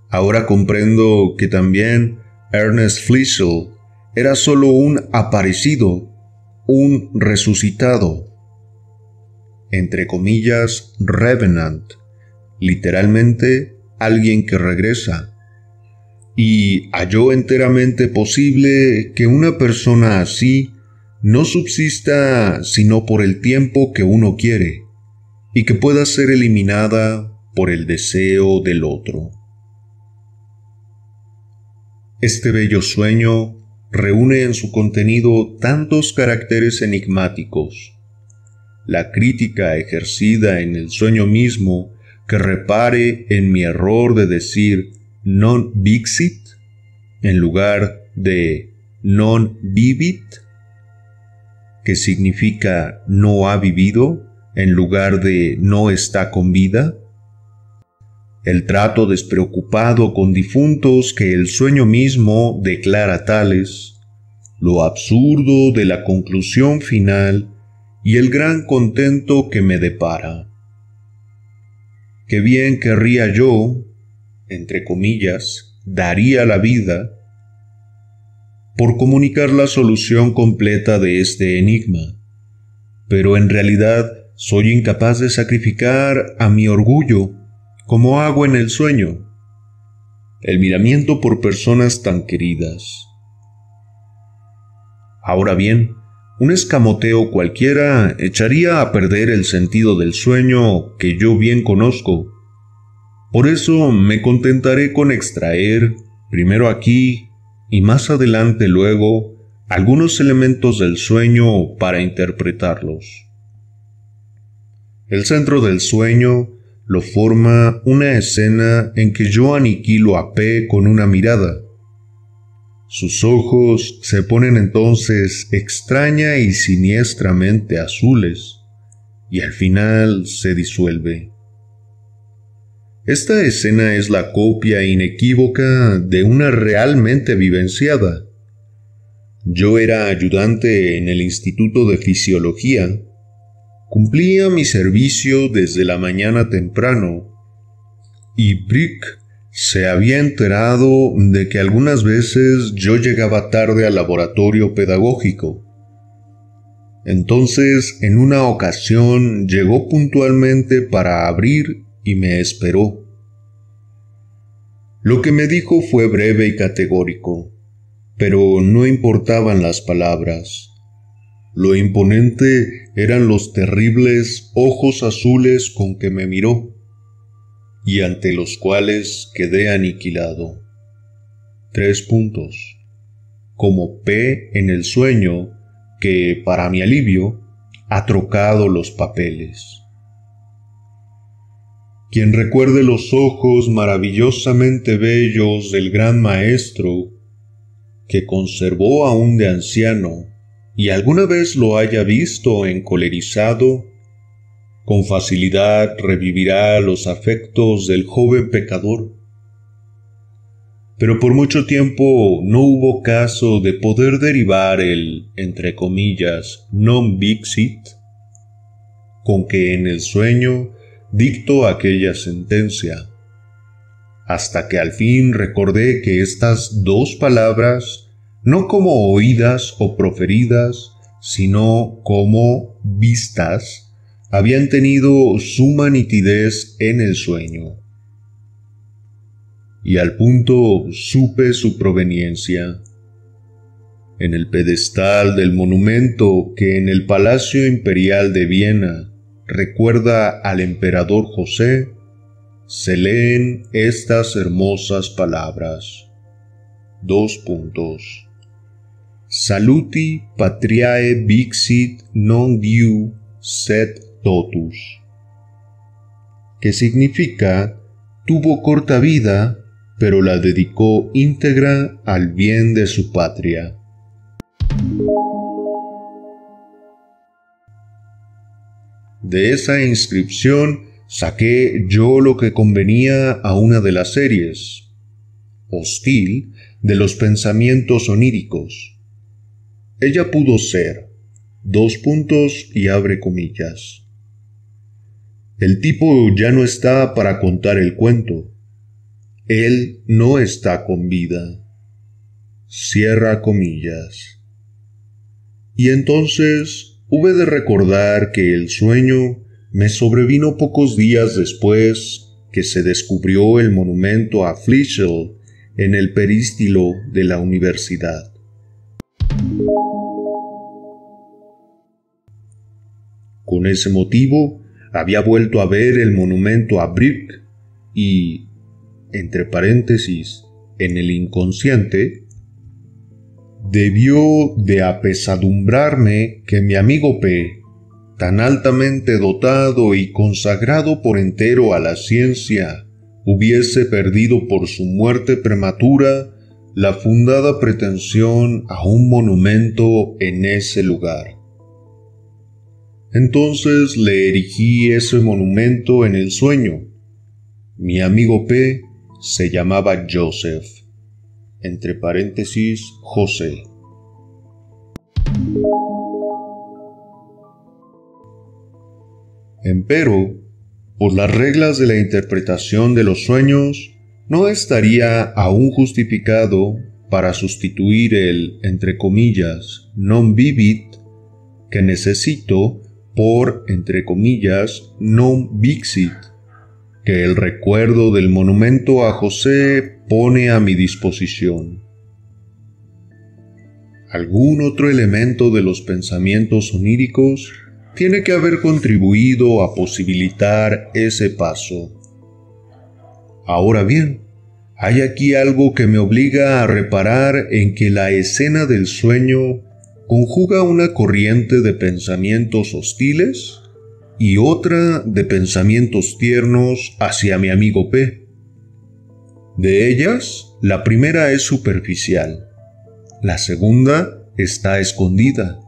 Ahora comprendo que también Ernest Fliessel era solo un aparecido, un resucitado, entre comillas, revenant, literalmente alguien que regresa. Y halló enteramente posible que una persona así no subsista sino por el tiempo que uno quiere, y que pueda ser eliminada por el deseo del otro. Este bello sueño reúne en su contenido tantos caracteres enigmáticos, la crítica ejercida en el sueño mismo que repare en mi error de decir non vixit en lugar de non vivit, que significa no ha vivido en lugar de no está con vida, el trato despreocupado con difuntos que el sueño mismo declara tales, lo absurdo de la conclusión final y el gran contento que me depara. Qué bien querría yo, entre comillas, daría la vida por comunicar la solución completa de este enigma, pero en realidad soy incapaz de sacrificar a mi orgullo como hago en el sueño, el miramiento por personas tan queridas. Ahora bien, un escamoteo cualquiera echaría a perder el sentido del sueño que yo bien conozco. Por eso me contentaré con extraer, primero aquí y más adelante luego, algunos elementos del sueño para interpretarlos. El centro del sueño lo forma una escena en que yo aniquilo a P con una mirada sus ojos se ponen entonces extraña y siniestramente azules, y al final se disuelve. Esta escena es la copia inequívoca de una realmente vivenciada. Yo era ayudante en el Instituto de Fisiología, cumplía mi servicio desde la mañana temprano, y Brick se había enterado de que algunas veces yo llegaba tarde al laboratorio pedagógico. Entonces, en una ocasión, llegó puntualmente para abrir y me esperó. Lo que me dijo fue breve y categórico, pero no importaban las palabras. Lo imponente eran los terribles ojos azules con que me miró y ante los cuales quedé aniquilado. Tres puntos. Como P en el sueño que, para mi alivio, ha trocado los papeles. quien recuerde los ojos maravillosamente bellos del gran maestro, que conservó aún de anciano, y alguna vez lo haya visto encolerizado, con facilidad revivirá los afectos del joven pecador. Pero por mucho tiempo no hubo caso de poder derivar el, entre comillas, non vixit, con que en el sueño dicto aquella sentencia, hasta que al fin recordé que estas dos palabras, no como oídas o proferidas, sino como vistas, habían tenido suma nitidez en el sueño. Y al punto supe su proveniencia. En el pedestal del monumento que en el Palacio Imperial de Viena recuerda al emperador José, se leen estas hermosas palabras. Dos puntos. Saluti patriae vixit non diu sed totus. Que significa tuvo corta vida, pero la dedicó íntegra al bien de su patria. De esa inscripción saqué yo lo que convenía a una de las series, hostil, de los pensamientos oníricos. Ella pudo ser, dos puntos y abre comillas. El tipo ya no está para contar el cuento. Él no está con vida. Cierra comillas. Y entonces hube de recordar que el sueño me sobrevino pocos días después que se descubrió el monumento a Flischel en el perístilo de la universidad. Con ese motivo, había vuelto a ver el monumento a Brick y, entre paréntesis, en el inconsciente, debió de apesadumbrarme que mi amigo P, tan altamente dotado y consagrado por entero a la ciencia, hubiese perdido por su muerte prematura la fundada pretensión a un monumento en ese lugar. Entonces le erigí ese monumento en el sueño. Mi amigo P se llamaba Joseph entre paréntesis José. Empero, por las reglas de la interpretación de los sueños, no estaría aún justificado para sustituir el, entre comillas, non vivit que necesito por, entre comillas, non vixit, que el recuerdo del monumento a José pone a mi disposición. Algún otro elemento de los pensamientos oníricos tiene que haber contribuido a posibilitar ese paso. Ahora bien, hay aquí algo que me obliga a reparar en que la escena del sueño conjuga una corriente de pensamientos hostiles y otra de pensamientos tiernos hacia mi amigo P. De ellas, la primera es superficial, la segunda está escondida,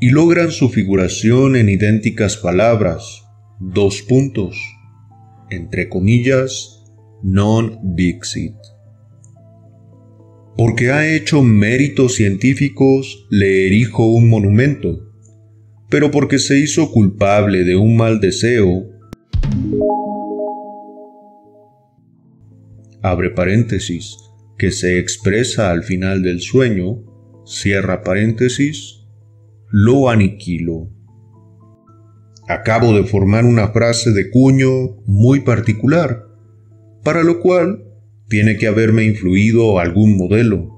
y logran su figuración en idénticas palabras, dos puntos, entre comillas, non vixit. Porque ha hecho méritos científicos, le erijo un monumento, pero porque se hizo culpable de un mal deseo, abre paréntesis, que se expresa al final del sueño, cierra paréntesis, lo aniquilo. Acabo de formar una frase de cuño muy particular, para lo cual tiene que haberme influido algún modelo.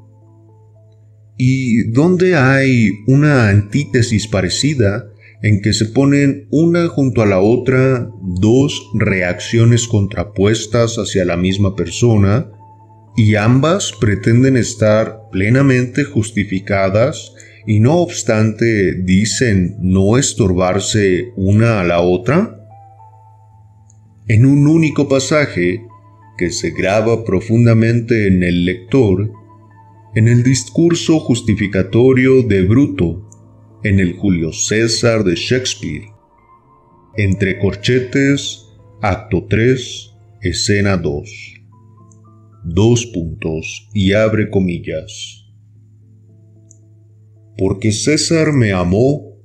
¿Y dónde hay una antítesis parecida en que se ponen una junto a la otra dos reacciones contrapuestas hacia la misma persona y ambas pretenden estar plenamente justificadas y no obstante dicen no estorbarse una a la otra? en un único pasaje que se graba profundamente en el lector, en el discurso justificatorio de Bruto, en el Julio César de Shakespeare, entre corchetes, acto 3, escena 2. Dos puntos y abre comillas. Porque César me amó,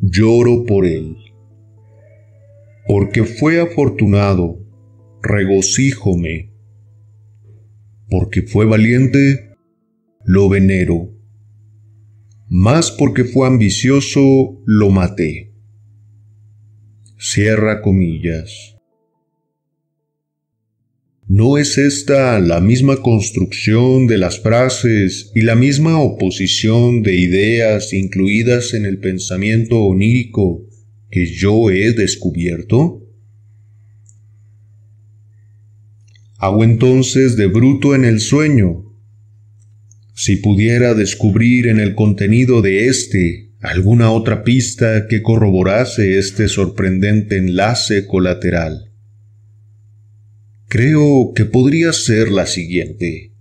lloro por él. Porque fue afortunado, regocíjome. Porque fue valiente, lo venero. Más porque fue ambicioso, lo maté. Cierra comillas. ¿No es esta la misma construcción de las frases y la misma oposición de ideas incluidas en el pensamiento onírico que yo he descubierto? Hago entonces de bruto en el sueño. Si pudiera descubrir en el contenido de éste alguna otra pista que corroborase este sorprendente enlace colateral. Creo que podría ser la siguiente.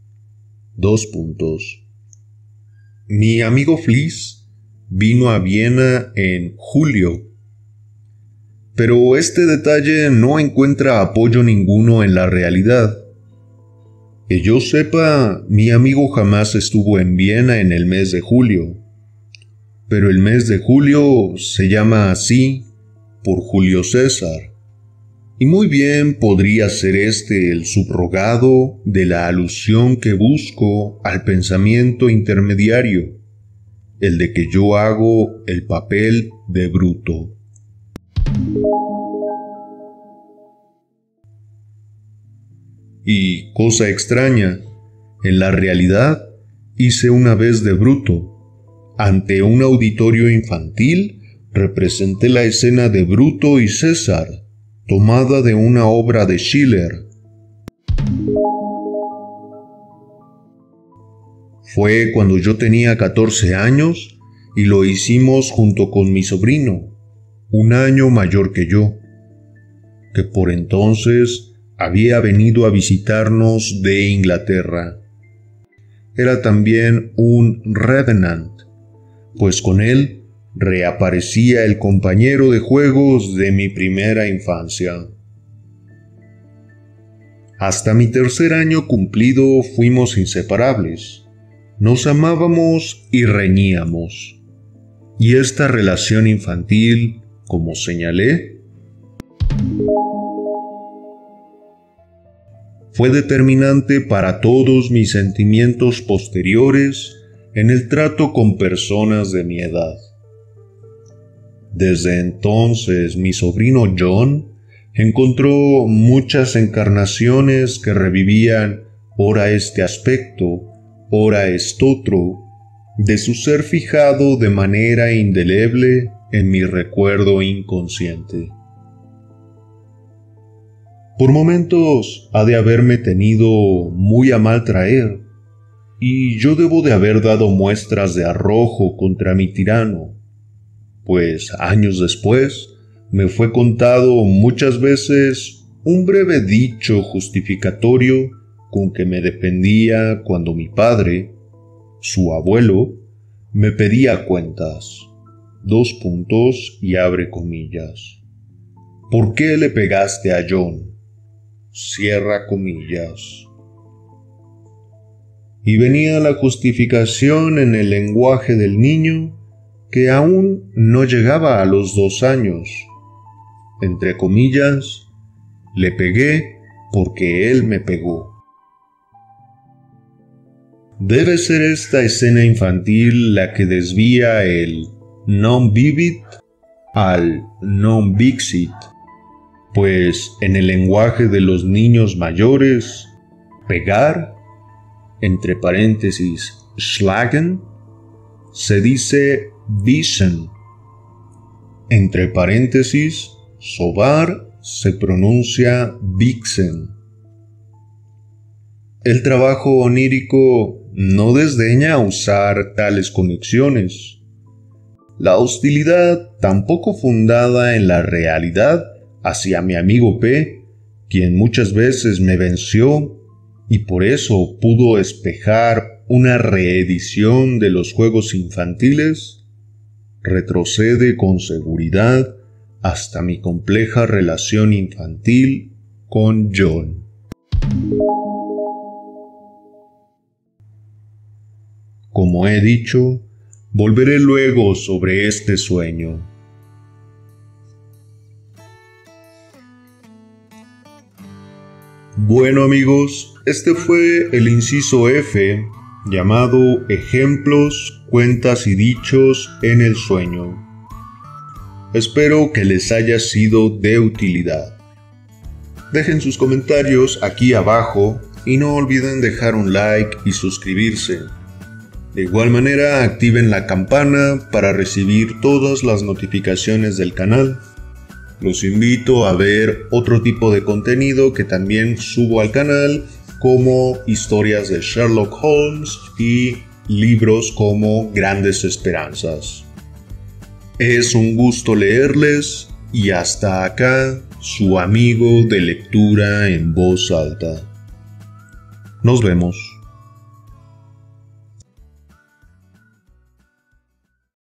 Dos puntos. Mi amigo Fliss vino a Viena en julio, pero este detalle no encuentra apoyo ninguno en la realidad. Que yo sepa, mi amigo jamás estuvo en Viena en el mes de julio pero el mes de julio se llama así por Julio César. Y muy bien podría ser este el subrogado de la alusión que busco al pensamiento intermediario, el de que yo hago el papel de bruto. Y cosa extraña, en la realidad hice una vez de bruto, ante un auditorio infantil, representé la escena de Bruto y César, tomada de una obra de Schiller. Fue cuando yo tenía 14 años y lo hicimos junto con mi sobrino, un año mayor que yo, que por entonces había venido a visitarnos de Inglaterra. Era también un revenant, pues con él reaparecía el compañero de juegos de mi primera infancia. Hasta mi tercer año cumplido fuimos inseparables. Nos amábamos y reñíamos. Y esta relación infantil, como señalé, fue determinante para todos mis sentimientos posteriores en el trato con personas de mi edad. Desde entonces mi sobrino John encontró muchas encarnaciones que revivían ora este aspecto, ora estotro, de su ser fijado de manera indeleble en mi recuerdo inconsciente. Por momentos ha de haberme tenido muy a mal traer, y yo debo de haber dado muestras de arrojo contra mi tirano, pues años después me fue contado muchas veces un breve dicho justificatorio con que me dependía cuando mi padre, su abuelo, me pedía cuentas. Dos puntos y abre comillas. ¿Por qué le pegaste a John? Cierra comillas y venía la justificación en el lenguaje del niño que aún no llegaba a los dos años. Entre comillas, le pegué porque él me pegó. Debe ser esta escena infantil la que desvía el non vivit al non vixit, pues en el lenguaje de los niños mayores, pegar entre paréntesis, schlagen, se dice vision. Entre paréntesis, sobar se pronuncia vixen. El trabajo onírico no desdeña usar tales conexiones. La hostilidad, tampoco fundada en la realidad hacia mi amigo P, quien muchas veces me venció y por eso pudo espejar una reedición de los juegos infantiles, retrocede con seguridad hasta mi compleja relación infantil con John. Como he dicho, volveré luego sobre este sueño. Bueno amigos, este fue el inciso F llamado Ejemplos, cuentas y dichos en el sueño. Espero que les haya sido de utilidad. Dejen sus comentarios aquí abajo y no olviden dejar un like y suscribirse. De igual manera activen la campana para recibir todas las notificaciones del canal los invito a ver otro tipo de contenido que también subo al canal, como historias de Sherlock Holmes y libros como Grandes Esperanzas. Es un gusto leerles y hasta acá su amigo de lectura en voz alta. Nos vemos.